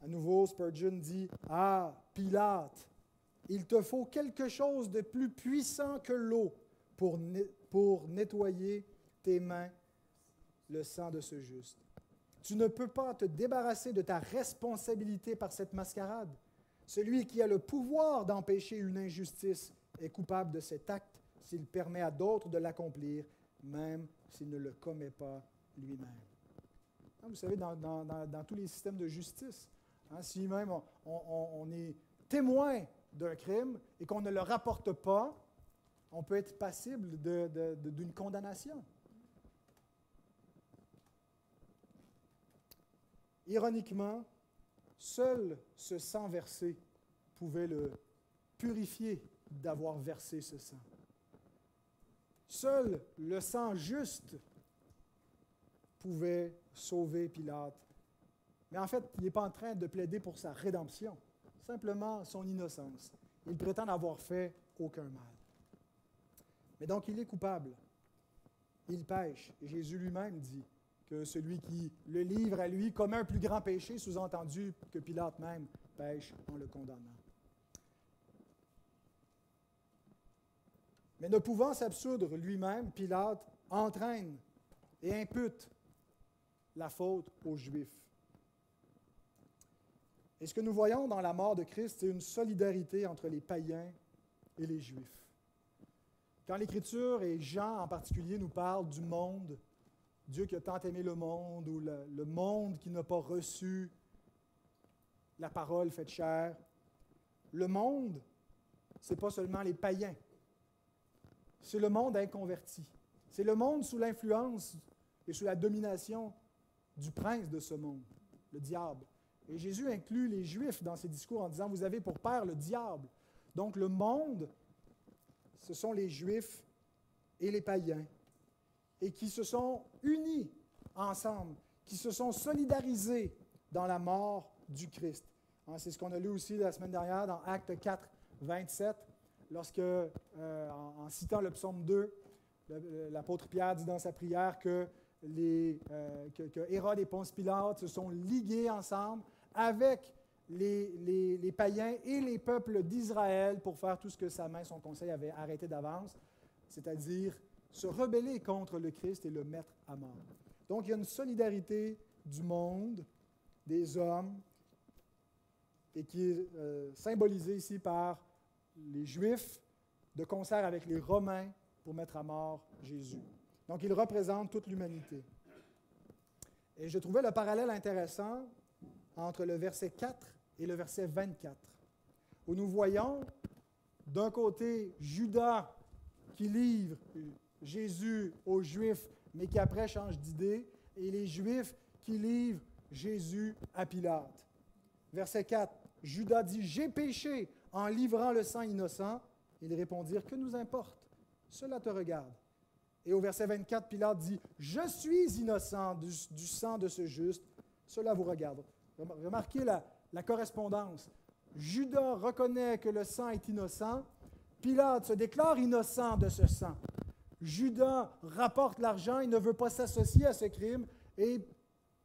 À nouveau, Spurgeon dit Ah, Pilate, il te faut quelque chose de plus puissant que l'eau pour, pour nettoyer tes mains le sang de ce juste. Tu ne peux pas te débarrasser de ta responsabilité par cette mascarade. Celui qui a le pouvoir d'empêcher une injustice est coupable de cet acte s'il permet à d'autres de l'accomplir, même s'il ne le commet pas lui-même. Hein, vous savez, dans, tous les systèmes de justice, hein, si même on, est témoin d'un crime et qu'on ne le rapporte pas, on peut être passible d'une condamnation. Ironiquement, seul ce sang versé pouvait le purifier d'avoir versé ce sang. Seul le sang juste pouvait sauver Pilate. Mais en fait, il n'est pas en train de plaider pour sa rédemption, simplement son innocence. Il prétend n'avoir fait aucun mal. Mais donc, il est coupable. Il pêche. Et Jésus lui-même dit que celui qui le livre à lui commet un plus grand péché, sous-entendu que Pilate même pêche en le condamnant. Mais ne pouvant s'absoudre lui-même, Pilate entraîne et impute la faute aux Juifs. Et ce que nous voyons dans la mort de Christ, c'est une solidarité entre les païens et les Juifs. Quand l'Écriture et Jean en particulier nous parlent du monde, Dieu qui a tant aimé le monde, ou le, monde qui n'a pas reçu la parole faite chair, le monde, ce n'est pas seulement les païens, c'est le monde inconverti. C'est le monde sous l'influence et sous la domination du prince de ce monde, le diable. Et Jésus inclut les Juifs dans ses discours en disant, vous avez pour père le diable. Donc le monde, ce sont les Juifs et les païens, et qui se sont unis ensemble, qui se sont solidarisés dans la mort du Christ. Hein, c'est ce qu'on a lu aussi la semaine dernière dans Acte 4, 27 lorsque, euh, en, citant le psaume 2, l'apôtre Pierre dit dans sa prière que, les, euh, que, Hérode et Ponce Pilate se sont ligués ensemble avec les, les, païens et les peuples d'Israël pour faire tout ce que sa main, son conseil avait arrêté d'avance, c'est-à-dire se rebeller contre le Christ et le mettre à mort. Donc il y a une solidarité du monde, des hommes, et qui est euh, symbolisée ici par les Juifs de concert avec les Romains pour mettre à mort Jésus. Donc, il représente toute l'humanité. Et je trouvais le parallèle intéressant entre le verset 4 et le verset 24, où nous voyons d'un côté Judas qui livre Jésus aux Juifs, mais qui après change d'idée, et les Juifs qui livrent Jésus à Pilate. Verset 4, Judas dit, J'ai péché en livrant le sang innocent, ils répondirent, Que nous importe? Cela te regarde. Et au verset 24, Pilate dit, Je suis innocent du, sang de ce juste, cela vous regarde. Remarquez la, correspondance. Judas reconnaît que le sang est innocent, Pilate se déclare innocent de ce sang. Judas rapporte l'argent, il ne veut pas s'associer à ce crime, et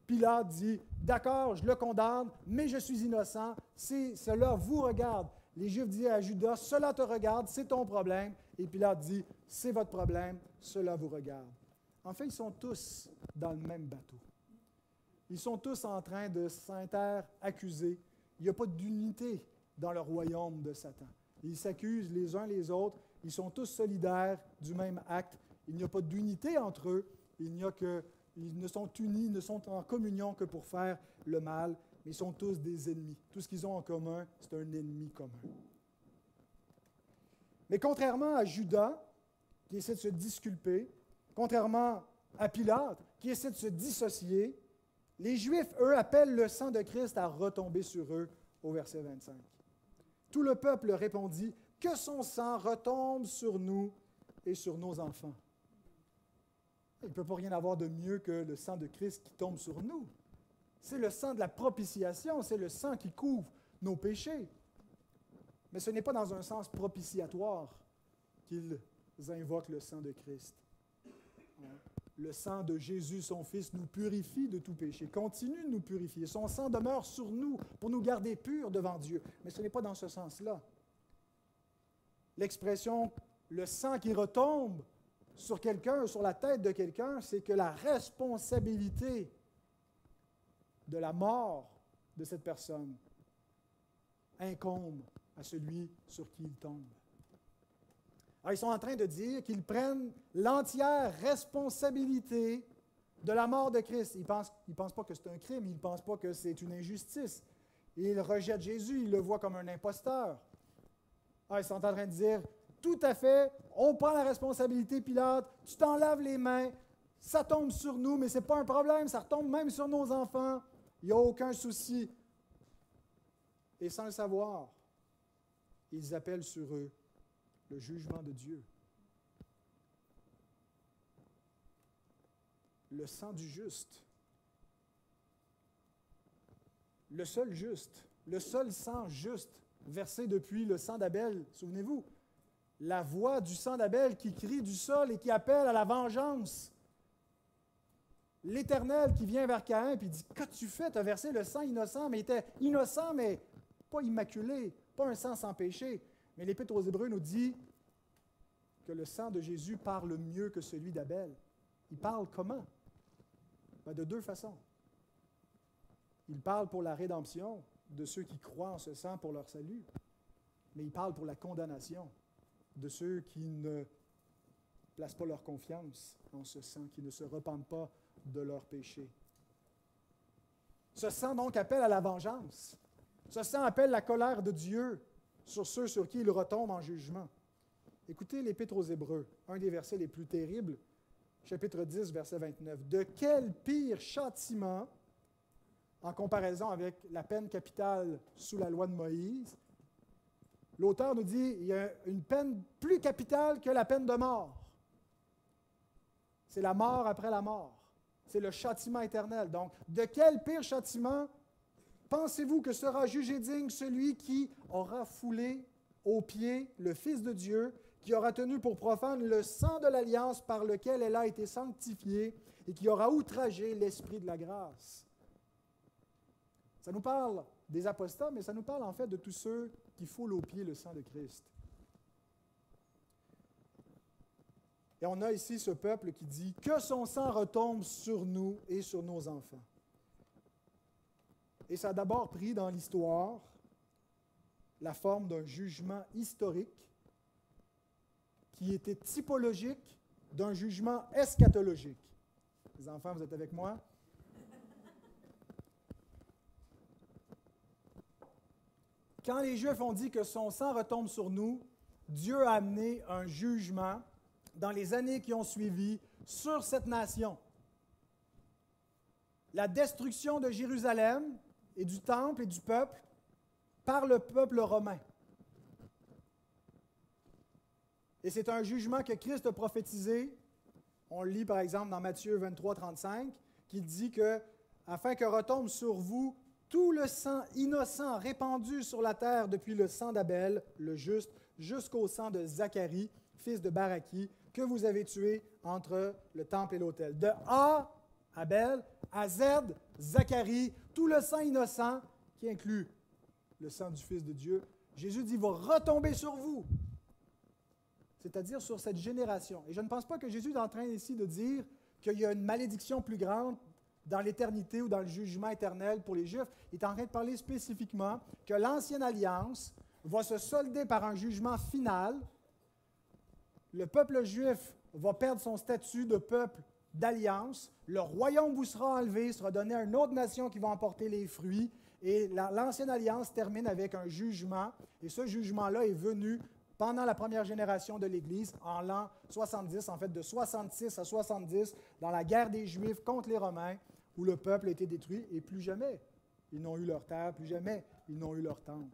Pilate dit, d'accord, je le condamne, mais je suis innocent, cela vous regarde. Les Juifs disent à Judas, cela te regarde, c'est ton problème. Et Pilate dit, c'est votre problème, cela vous regarde. En fait, ils sont tous dans le même bateau. Ils sont tous en train de s'inter-accuser. Il n'y a pas d'unité dans le royaume de Satan. ils s'accusent les uns les autres, ils sont tous solidaires du même acte. Il n'y a pas d'unité entre eux, il n'y a que ils ne sont unis, ne sont en communion que pour faire le mal, mais ils sont tous des ennemis. Tout ce qu'ils ont en commun, c'est un ennemi commun. Mais contrairement à Judas, qui essaie de se disculper, contrairement à Pilate, qui essaie de se dissocier, les Juifs, eux, appellent le sang de Christ à retomber sur eux au verset 25. Tout le peuple répondit, Que son sang retombe sur nous et sur nos enfants. Il ne peut pas rien avoir de mieux que le sang de Christ qui tombe sur nous. C'est le sang de la propitiation, c'est le sang qui couvre nos péchés. Mais ce n'est pas dans un sens propitiatoire qu'ils invoquent le sang de Christ. Le sang de Jésus, son Fils, nous purifie de tout péché, continue de nous purifier. Son sang demeure sur nous pour nous garder purs devant Dieu. Mais ce n'est pas dans ce sens-là. L'expression le sang qui retombe sur quelqu'un, sur la tête de quelqu'un, c'est que la responsabilité de la mort de cette personne incombe à celui sur qui il tombe. Alors, ils sont en train de dire qu'ils prennent l'entière responsabilité de la mort de Christ. Ils ne pensent, pas que c'est un crime, ils ne pensent pas que c'est une injustice. Ils rejettent Jésus, ils le voient comme un imposteur. Alors, ils sont en train de dire, tout à fait, on prend la responsabilité, Pilate, tu t'en laves les mains, ça tombe sur nous, mais ce n'est pas un problème, ça retombe même sur nos enfants, il n'y a aucun souci. Et sans le savoir, ils appellent sur eux le jugement de Dieu. Le sang du juste. Le seul juste, le seul sang juste versé depuis le sang d'Abel, souvenez-vous, la voix du sang d'Abel qui crie du sol et qui appelle à la vengeance. L'Éternel qui vient vers Caïn et dit Qu'as-tu fait? Tu as versé le sang innocent, mais il était innocent, mais pas immaculé, pas un sang sans péché. Mais l'Épître aux Hébreux nous dit que le sang de Jésus parle mieux que celui d'Abel. Il parle comment? Ben, De deux façons. Il parle pour la rédemption de ceux qui croient en ce sang pour leur salut, mais il parle pour la condamnation de ceux qui ne placent pas leur confiance en ce sang, qui ne se repentent pas de leurs péchés. Ce sang donc appelle à la vengeance. Ce sang appelle la colère de Dieu sur ceux sur qui il retombe en jugement. Écoutez l'Épître aux Hébreux, un des versets les plus terribles, chapitre 10, verset 29. De quel pire châtiment, en comparaison avec la peine capitale sous la loi de Moïse, l'auteur nous dit il y a une peine plus capitale que la peine de mort. C'est la mort après la mort. C'est le châtiment éternel. Donc, de quel pire châtiment pensez-vous que sera jugé digne celui qui aura foulé aux pieds le Fils de Dieu, qui aura tenu pour profane le sang de l'alliance par lequel elle a été sanctifiée et qui aura outragé l'Esprit de la grâce? Ça nous parle des apostats, mais ça nous parle en fait de tous ceux qui foulent aux pieds le sang de Christ. Et on a ici ce peuple qui dit que son sang retombe sur nous et sur nos enfants. Et ça a d'abord pris dans l'histoire la forme d'un jugement historique qui était typologique d'un jugement eschatologique. Les enfants, vous êtes avec moi? Quand les Juifs ont dit que son sang retombe sur nous, Dieu a amené un jugement dans les années qui ont suivi sur cette nation. La destruction de Jérusalem et du temple et du peuple par le peuple romain. Et c'est un jugement que Christ a prophétisé. On le lit par exemple dans Matthieu 23, 35, qui dit que afin que retombe sur vous tout le sang innocent répandu sur la terre depuis le sang d'Abel, le juste, jusqu'au sang de Zacharie, fils de Baraki, que vous avez tué entre le temple et l'autel. De A, Abel, à Z, Zacharie, tout le sang innocent, qui inclut le sang du Fils de Dieu, Jésus dit, va retomber sur vous, c'est-à-dire sur cette génération. Et je ne pense pas que Jésus est en train ici de dire qu'il y a une malédiction plus grande dans l'éternité ou dans le jugement éternel pour les Juifs. Il est en train de parler spécifiquement que l'ancienne alliance va se solder par un jugement final. Le peuple juif va perdre son statut de peuple d'alliance. Le royaume vous sera enlevé, sera donné à une autre nation qui va emporter les fruits. Et l'ancienne alliance termine avec un jugement. Et ce jugement-là est venu pendant la première génération de l'Église, en l'an 70, en fait de 66 à 70, dans la guerre des Juifs contre les Romains, où le peuple a été détruit, et plus jamais ils n'ont eu leur terre, plus jamais ils n'ont eu leur temple.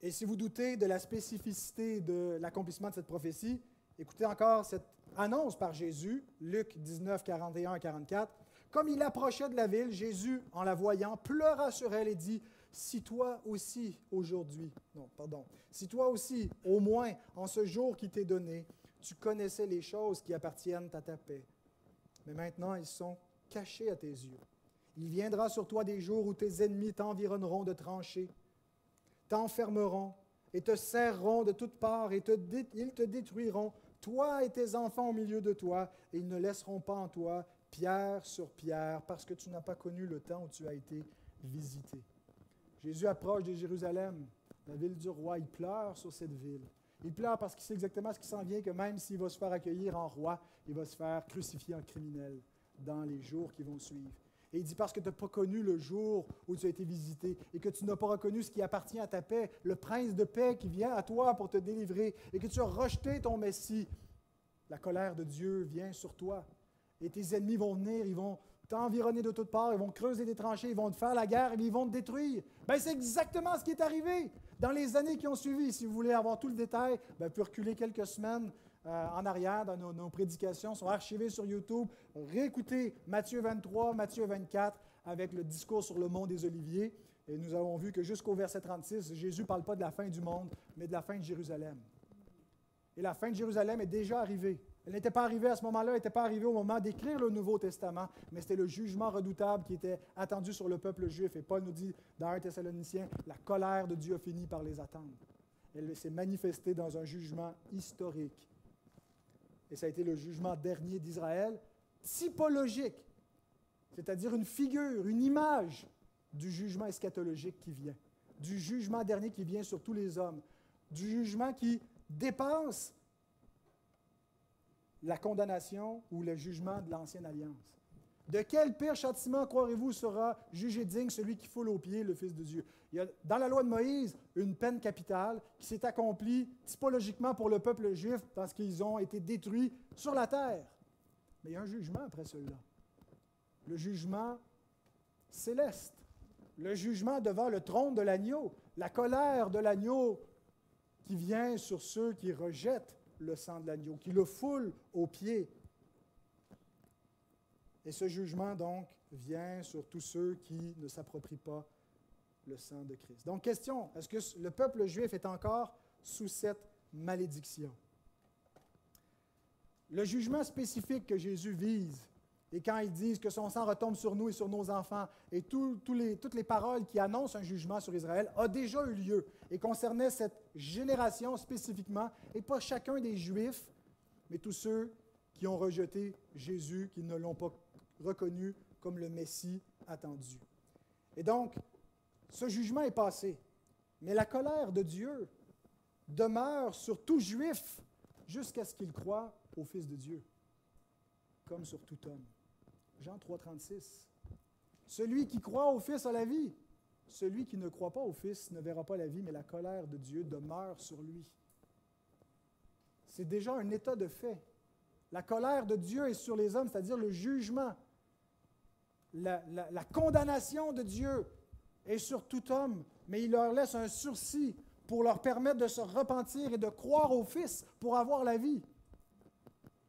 Et si vous doutez de la spécificité de l'accomplissement de cette prophétie, écoutez encore cette annonce par Jésus, Luc 19, 41 à 44. Comme il approchait de la ville, Jésus, en la voyant, pleura sur elle et dit, si toi aussi aujourd'hui, non, pardon, si toi aussi, au moins en ce jour qui t'est donné, tu connaissais les choses qui appartiennent à ta paix, mais maintenant ils sont cachés à tes yeux. Il viendra sur toi des jours où tes ennemis t'environneront de tranchées, t'enfermeront et te serreront de toutes parts et ils te détruiront, toi et tes enfants au milieu de toi, et ils ne laisseront pas en toi pierre sur pierre, parce que tu n'as pas connu le temps où tu as été visité. Jésus approche de Jérusalem, la ville du roi. Il pleure sur cette ville. Il pleure parce qu'il sait exactement ce qui s'en vient, que même s'il va se faire accueillir en roi, il va se faire crucifier en criminel dans les jours qui vont suivre. Et il dit parce que tu n'as pas connu le jour où tu as été visité et que tu n'as pas reconnu ce qui appartient à ta paix, le prince de paix qui vient à toi pour te délivrer et que tu as rejeté ton Messie, la colère de Dieu vient sur toi. Et tes ennemis vont venir, ils vont t'environner de toutes parts, ils vont creuser des tranchées, ils vont te faire la guerre et ils vont te détruire. Ben, c'est exactement ce qui est arrivé dans les années qui ont suivi. Si vous voulez avoir tout le détail, ben, vous pouvez reculer quelques semaines euh, en arrière dans nos, prédications, sont archivées sur YouTube. Réécoutez Matthieu 23, Matthieu 24 avec le discours sur le mont des Oliviers. Et nous avons vu que jusqu'au verset 36, Jésus ne parle pas de la fin du monde, mais de la fin de Jérusalem. Et la fin de Jérusalem est déjà arrivée. Elle n'était pas arrivée à ce moment-là, elle n'était pas arrivée au moment d'écrire le Nouveau Testament, mais c'était le jugement redoutable qui était attendu sur le peuple juif. Et Paul nous dit dans 1 Thessaloniciens, la colère de Dieu a fini par les attendre. Elle s'est manifestée dans un jugement historique. Et ça a été le jugement dernier d'Israël, typologique, c'est-à-dire une figure, une image du jugement eschatologique qui vient, du jugement dernier qui vient sur tous les hommes, du jugement qui dépense la condamnation ou le jugement de l'ancienne alliance. De quel pire châtiment, croirez-vous, sera jugé digne celui qui foule aux pieds le Fils de Dieu? Il y a dans la loi de Moïse une peine capitale qui s'est accomplie typologiquement pour le peuple juif parce qu'ils ont été détruits sur la terre. Mais il y a un jugement après cela. Le jugement céleste. Le jugement devant le trône de l'agneau. La colère de l'agneau qui vient sur ceux qui rejettent le sang de l'agneau, qui le foule aux pieds. Et ce jugement, donc, vient sur tous ceux qui ne s'approprient pas le sang de Christ. Donc, question, est-ce que le peuple juif est encore sous cette malédiction? Le jugement spécifique que Jésus vise, et quand ils disent que son sang retombe sur nous et sur nos enfants, et les, toutes les paroles qui annoncent un jugement sur Israël, a déjà eu lieu et concernait cette génération spécifiquement, et pas chacun des Juifs, mais tous ceux qui ont rejeté Jésus, qui ne l'ont pas reconnu comme le Messie attendu. Et donc, ce jugement est passé, mais la colère de Dieu demeure sur tout Juif jusqu'à ce qu'il croit au Fils de Dieu, comme sur tout homme. Jean 3, 36. Celui qui croit au Fils a la vie. Celui qui ne croit pas au Fils ne verra pas la vie, mais la colère de Dieu demeure sur lui. C'est déjà un état de fait. La colère de Dieu est sur les hommes, c'est-à-dire le jugement. La, condamnation de Dieu est sur tout homme, mais il leur laisse un sursis pour leur permettre de se repentir et de croire au Fils pour avoir la vie.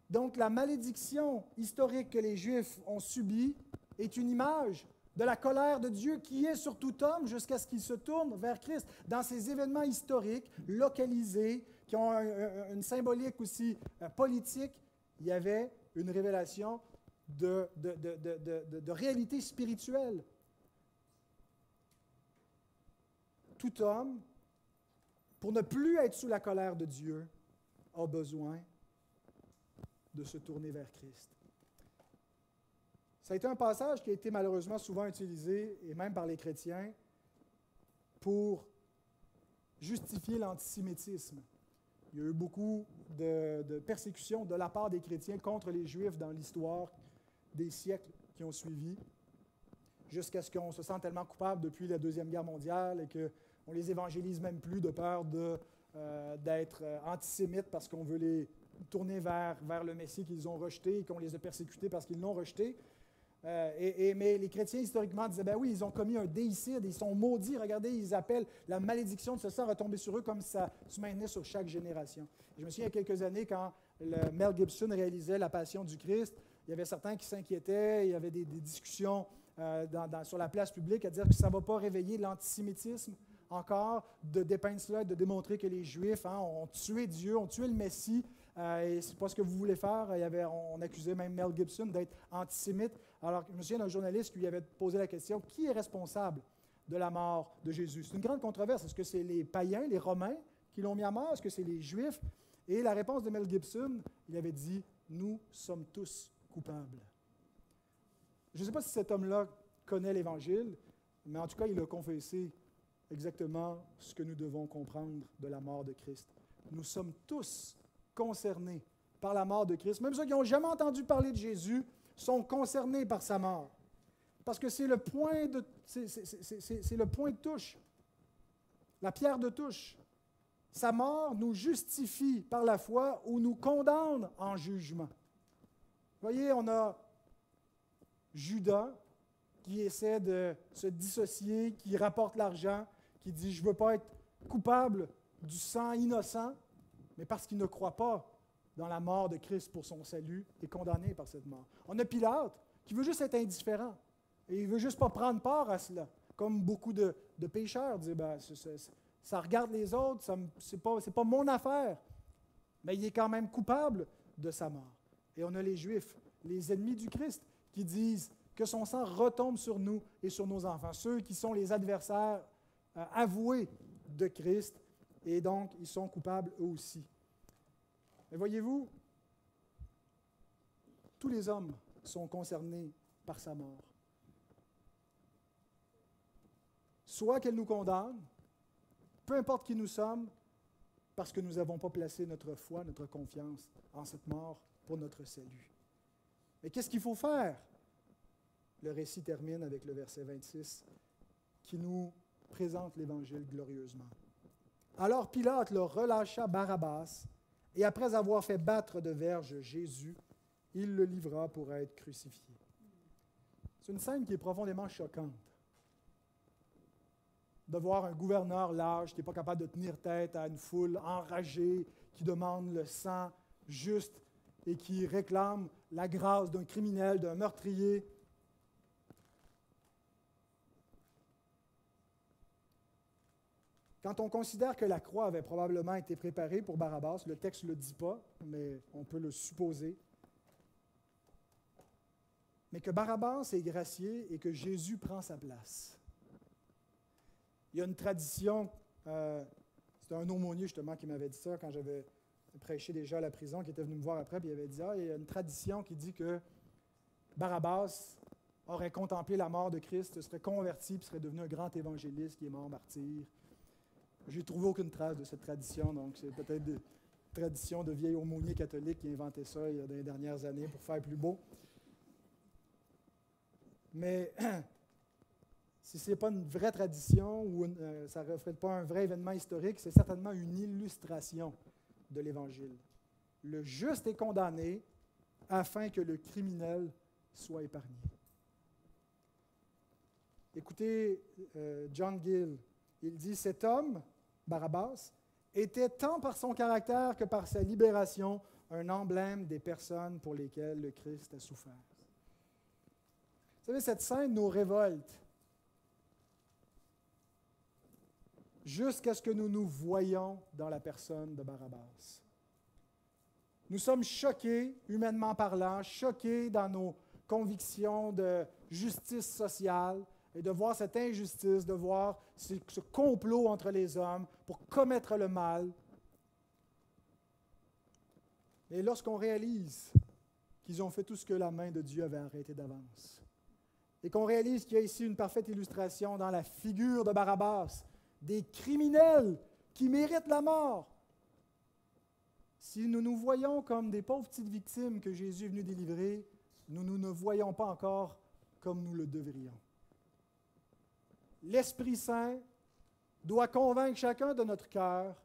Donc la malédiction historique que les Juifs ont subie est une image de la colère de Dieu qui est sur tout homme jusqu'à ce qu'il se tourne vers Christ. Dans ces événements historiques localisés, qui ont une symbolique aussi euh, politique, il y avait une révélation de, réalité spirituelle. Tout homme, pour ne plus être sous la colère de Dieu, a besoin de se tourner vers Christ. Ça a été un passage qui a été malheureusement souvent utilisé, et même par les chrétiens, pour justifier l'antisémitisme. Il y a eu beaucoup de persécutions de la part des chrétiens contre les Juifs dans l'histoire des siècles qui ont suivi, jusqu'à ce qu'on se sente tellement coupable depuis la Deuxième Guerre mondiale et qu'on les évangélise même plus de peur euh, d'être euh, antisémites parce qu'on veut les tourner vers, le Messie qu'ils ont rejeté et qu'on les a persécutés parce qu'ils l'ont rejeté. Euh, mais les chrétiens, historiquement, disaient, ben oui, ils ont commis un déicide, ils sont maudits. Regardez, ils appellent la malédiction de ce sang retomber sur eux comme ça se maintenait sur chaque génération. je me souviens, il y a quelques années, quand Mel Gibson réalisait La Passion du Christ, il y avait certains qui s'inquiétaient, il y avait des, discussions euh, sur la place publique à dire que ça ne va pas réveiller l'antisémitisme encore, de dépeindre cela, de démontrer que les Juifs hein, ont tué Dieu, ont tué le Messie, euh, et c'est pas ce que vous voulez faire. Il y avait, on accusait même Mel Gibson d'être antisémite. Alors, je me souviens d'un journaliste qui lui avait posé la question qui est responsable de la mort de Jésus? C'est une grande controverse. Est-ce que c'est les païens, les Romains qui l'ont mis à mort? Est-ce que c'est les Juifs? Et la réponse de Mel Gibson, il avait dit Nous sommes tous coupables. Je ne sais pas si cet homme-là connaît l'Évangile, mais en tout cas, il a confessé exactement ce que nous devons comprendre de la mort de Christ. Nous sommes tous concernés par la mort de Christ. Même ceux qui n'ont jamais entendu parler de Jésus sont concernés par sa mort. Parce que c'est le point de, c'est, le point de touche, la pierre de touche. Sa mort nous justifie par la foi ou nous condamne en jugement. Voyez, on a Judas qui essaie de se dissocier, qui rapporte l'argent, qui dit Je ne veux pas être coupable du sang innocent, mais parce qu'il ne croit pas dans la mort de Christ pour son salut, est condamné par cette mort. On a Pilate qui veut juste être indifférent et il ne veut juste pas prendre part à cela. Comme beaucoup de, pécheurs disent ben, ça regarde les autres, ce n'est pas mon affaire. Mais il est quand même coupable de sa mort. Et on a les Juifs, les ennemis du Christ, qui disent que son sang retombe sur nous et sur nos enfants, ceux qui sont les adversaires euh, avoués de Christ et donc ils sont coupables eux aussi. Mais voyez-vous, tous les hommes sont concernés par sa mort. Soit qu'elle nous condamne, peu importe qui nous sommes, parce que nous n'avons pas placé notre foi, notre confiance en cette mort pour notre salut. Mais qu'est-ce qu'il faut faire? Le récit termine avec le verset 26 qui nous présente l'Évangile glorieusement. Alors Pilate leur relâcha Barabbas, et après avoir fait battre de verge Jésus, il le livra pour être crucifié. C'est une scène qui est profondément choquante. De voir un gouverneur lâche qui n'est pas capable de tenir tête à une foule enragée qui demande le sang juste et qui réclame la grâce d'un criminel, d'un meurtrier, Quand on considère que la croix avait probablement été préparée pour Barabbas, le texte ne le dit pas, mais on peut le supposer, mais que Barabbas est gracié et que Jésus prend sa place. Il y a une tradition, euh, c'était un aumônier justement qui m'avait dit ça quand j'avais prêché déjà à la prison, qui était venu me voir après, puis il avait dit, ah, il y a une tradition qui dit que Barabbas aurait contemplé la mort de Christ, serait converti, puis serait devenu un grand évangéliste qui est mort martyr. J'ai trouvé aucune trace de cette tradition, donc c'est peut-être une tradition de vieil aumônier catholique qui a inventé ça il y a des dernières années pour faire plus beau. Mais *clears throat* si ce n'est pas une vraie tradition ou euh, ça ne reflète pas un vrai événement historique, c'est certainement une illustration de l'Évangile. Le juste est condamné afin que le criminel soit épargné. Écoutez euh, John Gill, il dit, cet homme, Barabbas, était tant par son caractère que par sa libération un emblème des personnes pour lesquelles le Christ a souffert. Vous savez, cette scène nous révolte jusqu'à ce que nous nous voyons dans la personne de Barabbas. Nous sommes choqués, humainement parlant, choqués dans nos convictions de justice sociale, et de voir cette injustice, de voir ce, complot entre les hommes pour commettre le mal. Et lorsqu'on réalise qu'ils ont fait tout ce que la main de Dieu avait arrêté d'avance, et qu'on réalise qu'il y a ici une parfaite illustration dans la figure de Barabbas, des criminels qui méritent la mort. Si nous nous voyons comme des pauvres petites victimes que Jésus est venu délivrer, nous, nous ne voyons pas encore comme nous le devrions. L'Esprit Saint doit convaincre chacun de notre cœur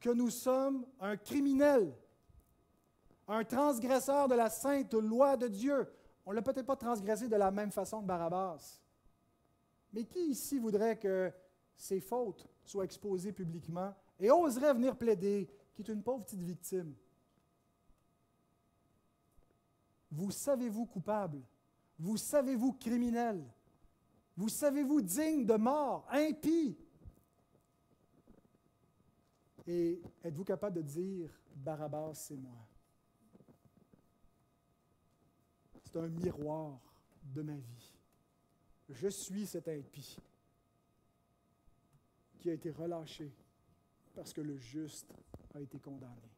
que nous sommes un criminel, un transgresseur de la sainte loi de Dieu. On ne l'a peut-être pas transgressé de la même façon que Barabbas. Mais qui ici voudrait que ses fautes soient exposées publiquement et oserait venir plaider qui est une pauvre petite victime? Vous savez-vous coupable? Vous savez-vous criminel? Vous savez-vous digne de mort, impie? Et êtes-vous capable de dire, Barabbas, c'est moi? C'est un miroir de ma vie. Je suis cet impie qui a été relâché parce que le juste a été condamné.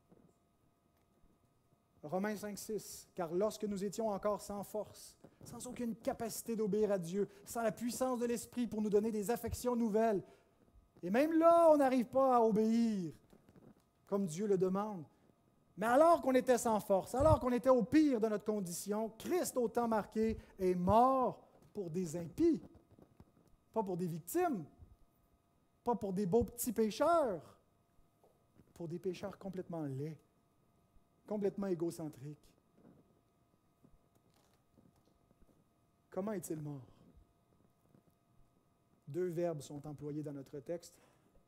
Romains 5, 6. Car lorsque nous étions encore sans force, sans aucune capacité d'obéir à Dieu, sans la puissance de l'Esprit pour nous donner des affections nouvelles, et même là, on n'arrive pas à obéir comme Dieu le demande. Mais alors qu'on était sans force, alors qu'on était au pire de notre condition, Christ, au temps marqué, est mort pour des impies, pas pour des victimes, pour des beaux petits pécheurs, pour des pécheurs complètement laids, complètement égocentriques. Comment est-il mort? Deux verbes sont employés dans notre texte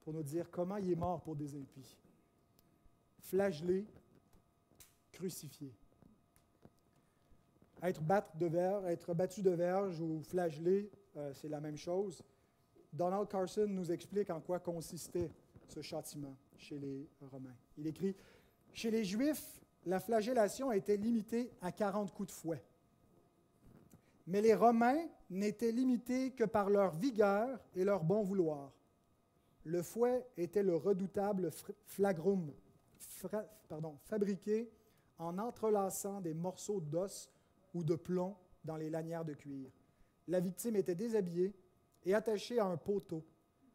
pour nous dire comment il est mort pour des impies. Flagellé, crucifié. Être, battu de verge, être battu de verge ou flagellé, euh, c'est la même chose. Donald Carson nous explique en quoi consistait ce châtiment chez les Romains. Il écrit Chez les Juifs, la flagellation était limitée à 40 coups de fouet. Mais les Romains n'étaient limités que par leur vigueur et leur bon vouloir. Le fouet était le redoutable flagrum, fabriqué en entrelaçant des morceaux d'os ou de plomb dans les lanières de cuir. La victime était déshabillée et attachée à un poteau.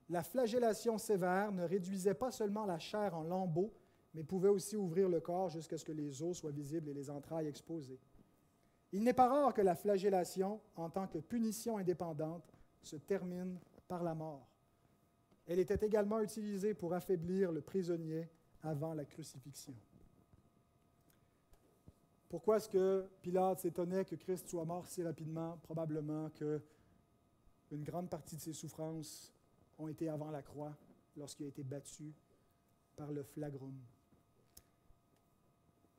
La flagellation sévère ne réduisait pas seulement la chair en lambeaux, mais pouvait aussi ouvrir le corps jusqu'à ce que les os soient visibles et les entrailles exposées. Il n'est pas rare que la flagellation, en tant que punition indépendante, se termine par la mort. Elle était également utilisée pour affaiblir le prisonnier avant la crucifixion. Pourquoi est-ce que Pilate s'étonnait que Christ soit mort si rapidement? Probablement que une grande partie de ses souffrances ont été avant la croix, lorsqu'il a été battu par le flagrum.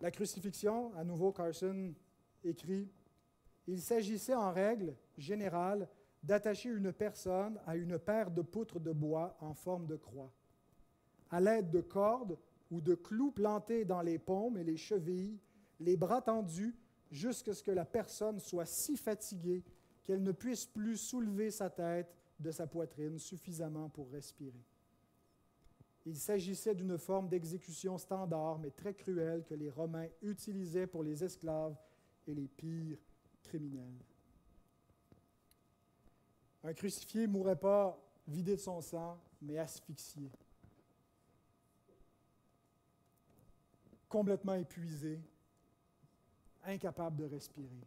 La crucifixion, à nouveau, Carson écrit Il s'agissait en règle générale d'attacher une personne à une paire de poutres de bois en forme de croix. À l'aide de cordes ou de clous plantés dans les paumes et les chevilles, les bras tendus, jusqu'à ce que la personne soit si fatiguée qu'elle ne puisse plus soulever sa tête de sa poitrine suffisamment pour respirer. Il s'agissait d'une forme d'exécution standard, mais très cruelle, que les Romains utilisaient pour les esclaves et les pires criminels. Un crucifié ne mourrait pas vidé de son sang, mais asphyxié, complètement épuisé, incapable de respirer,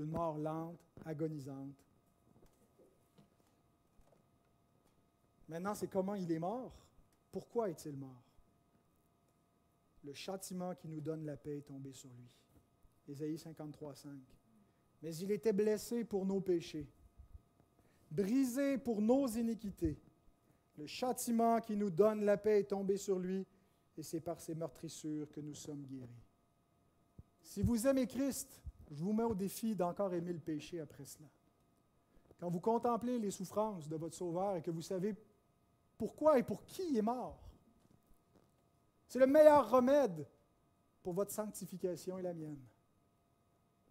une mort lente, agonisante. Maintenant, c'est comment il est mort? Pourquoi est-il mort? Le châtiment qui nous donne la paix est tombé sur lui. Ésaïe 53, 5. Mais il était blessé pour nos péchés, brisé pour nos iniquités. Le châtiment qui nous donne la paix est tombé sur lui, et c'est par ses meurtrissures que nous sommes guéris. Si vous aimez Christ, je vous mets au défi d'encore aimer le péché après cela. Quand vous contemplez les souffrances de votre Sauveur et que vous savez pourquoi et pour qui il est mort, c'est le meilleur remède pour votre sanctification et la mienne.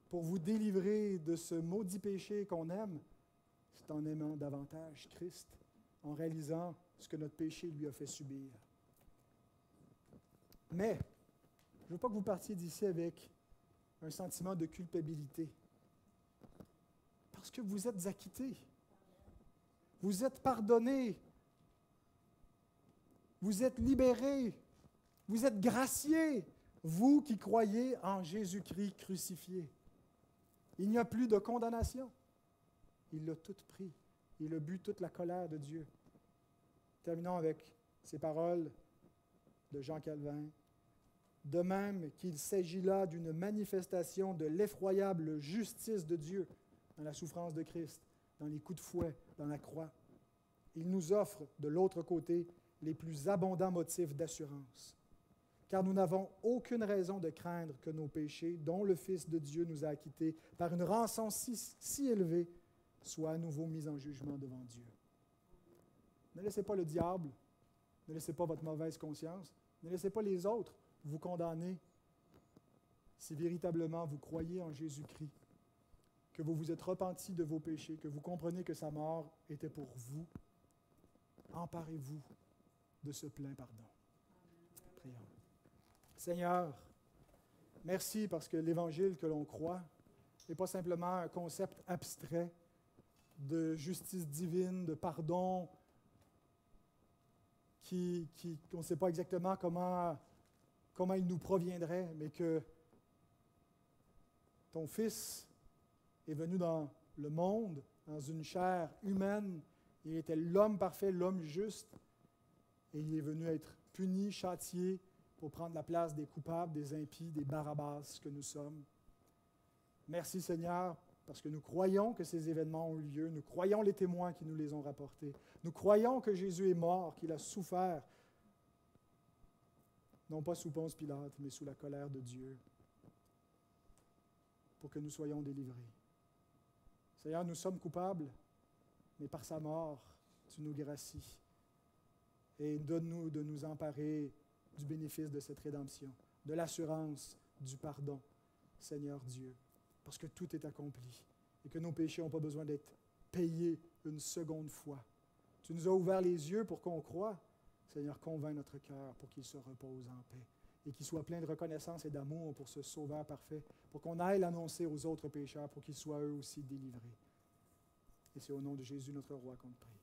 Pour vous délivrer de ce maudit péché qu'on aime, c'est en aimant davantage Christ, en réalisant ce que notre péché lui a fait subir. Mais, je ne veux pas que vous partiez d'ici avec un sentiment de culpabilité. Parce que vous êtes acquitté. Vous êtes pardonné. Vous êtes libérés. Vous êtes graciés. Vous qui croyez en Jésus-Christ crucifié. Il n'y a plus de condamnation. Il l'a tout pris. Il a bu toute la colère de Dieu. Terminons avec ces paroles de Jean Calvin. De même qu'il s'agit là d'une manifestation de l'effroyable justice de Dieu dans la souffrance de Christ, dans les coups de fouet, dans la croix. Il nous offre de l'autre côté les plus abondants motifs d'assurance. Car nous n'avons aucune raison de craindre que nos péchés, dont le Fils de Dieu nous a acquittés par une rançon si, si élevée, soient à nouveau mis en jugement devant Dieu. Ne laissez pas le diable, ne laissez pas votre mauvaise conscience, ne laissez pas les autres vous condamner si véritablement vous croyez en Jésus-Christ, que vous vous êtes repenti de vos péchés, que vous comprenez que sa mort était pour vous. Emparez-vous de ce plein pardon. Prions. Seigneur, merci parce que l'évangile que l'on croit n'est pas simplement un concept abstrait de justice divine, de pardon, qui, qu'on ne sait pas exactement comment, comment il nous proviendrait, mais que ton Fils est venu dans le monde, dans une chair humaine. Il était l'homme parfait, l'homme juste, et il est venu être puni, châtié, pour prendre la place des coupables, des impies, des barabbas que nous sommes. Merci Seigneur parce que nous croyons que ces événements ont eu lieu, nous croyons les témoins qui nous les ont rapportés, nous croyons que Jésus est mort, qu'il a souffert, non pas sous Ponce Pilate, mais sous la colère de Dieu, pour que nous soyons délivrés. Seigneur, nous sommes coupables, mais par sa mort, tu nous gracies. Et donne-nous de nous emparer du bénéfice de cette rédemption, de l'assurance du pardon, Seigneur Dieu parce que tout est accompli et que nos péchés n'ont pas besoin d'être payés une seconde fois. Tu nous as ouvert les yeux pour qu'on croie. Seigneur, convainc notre cœur pour qu'il se repose en paix et qu'il soit plein de reconnaissance et d'amour pour ce Sauveur parfait, pour qu'on aille l'annoncer aux autres pécheurs, pour qu'ils soient eux aussi délivrés. Et c'est au nom de Jésus, notre Roi, qu'on te prie.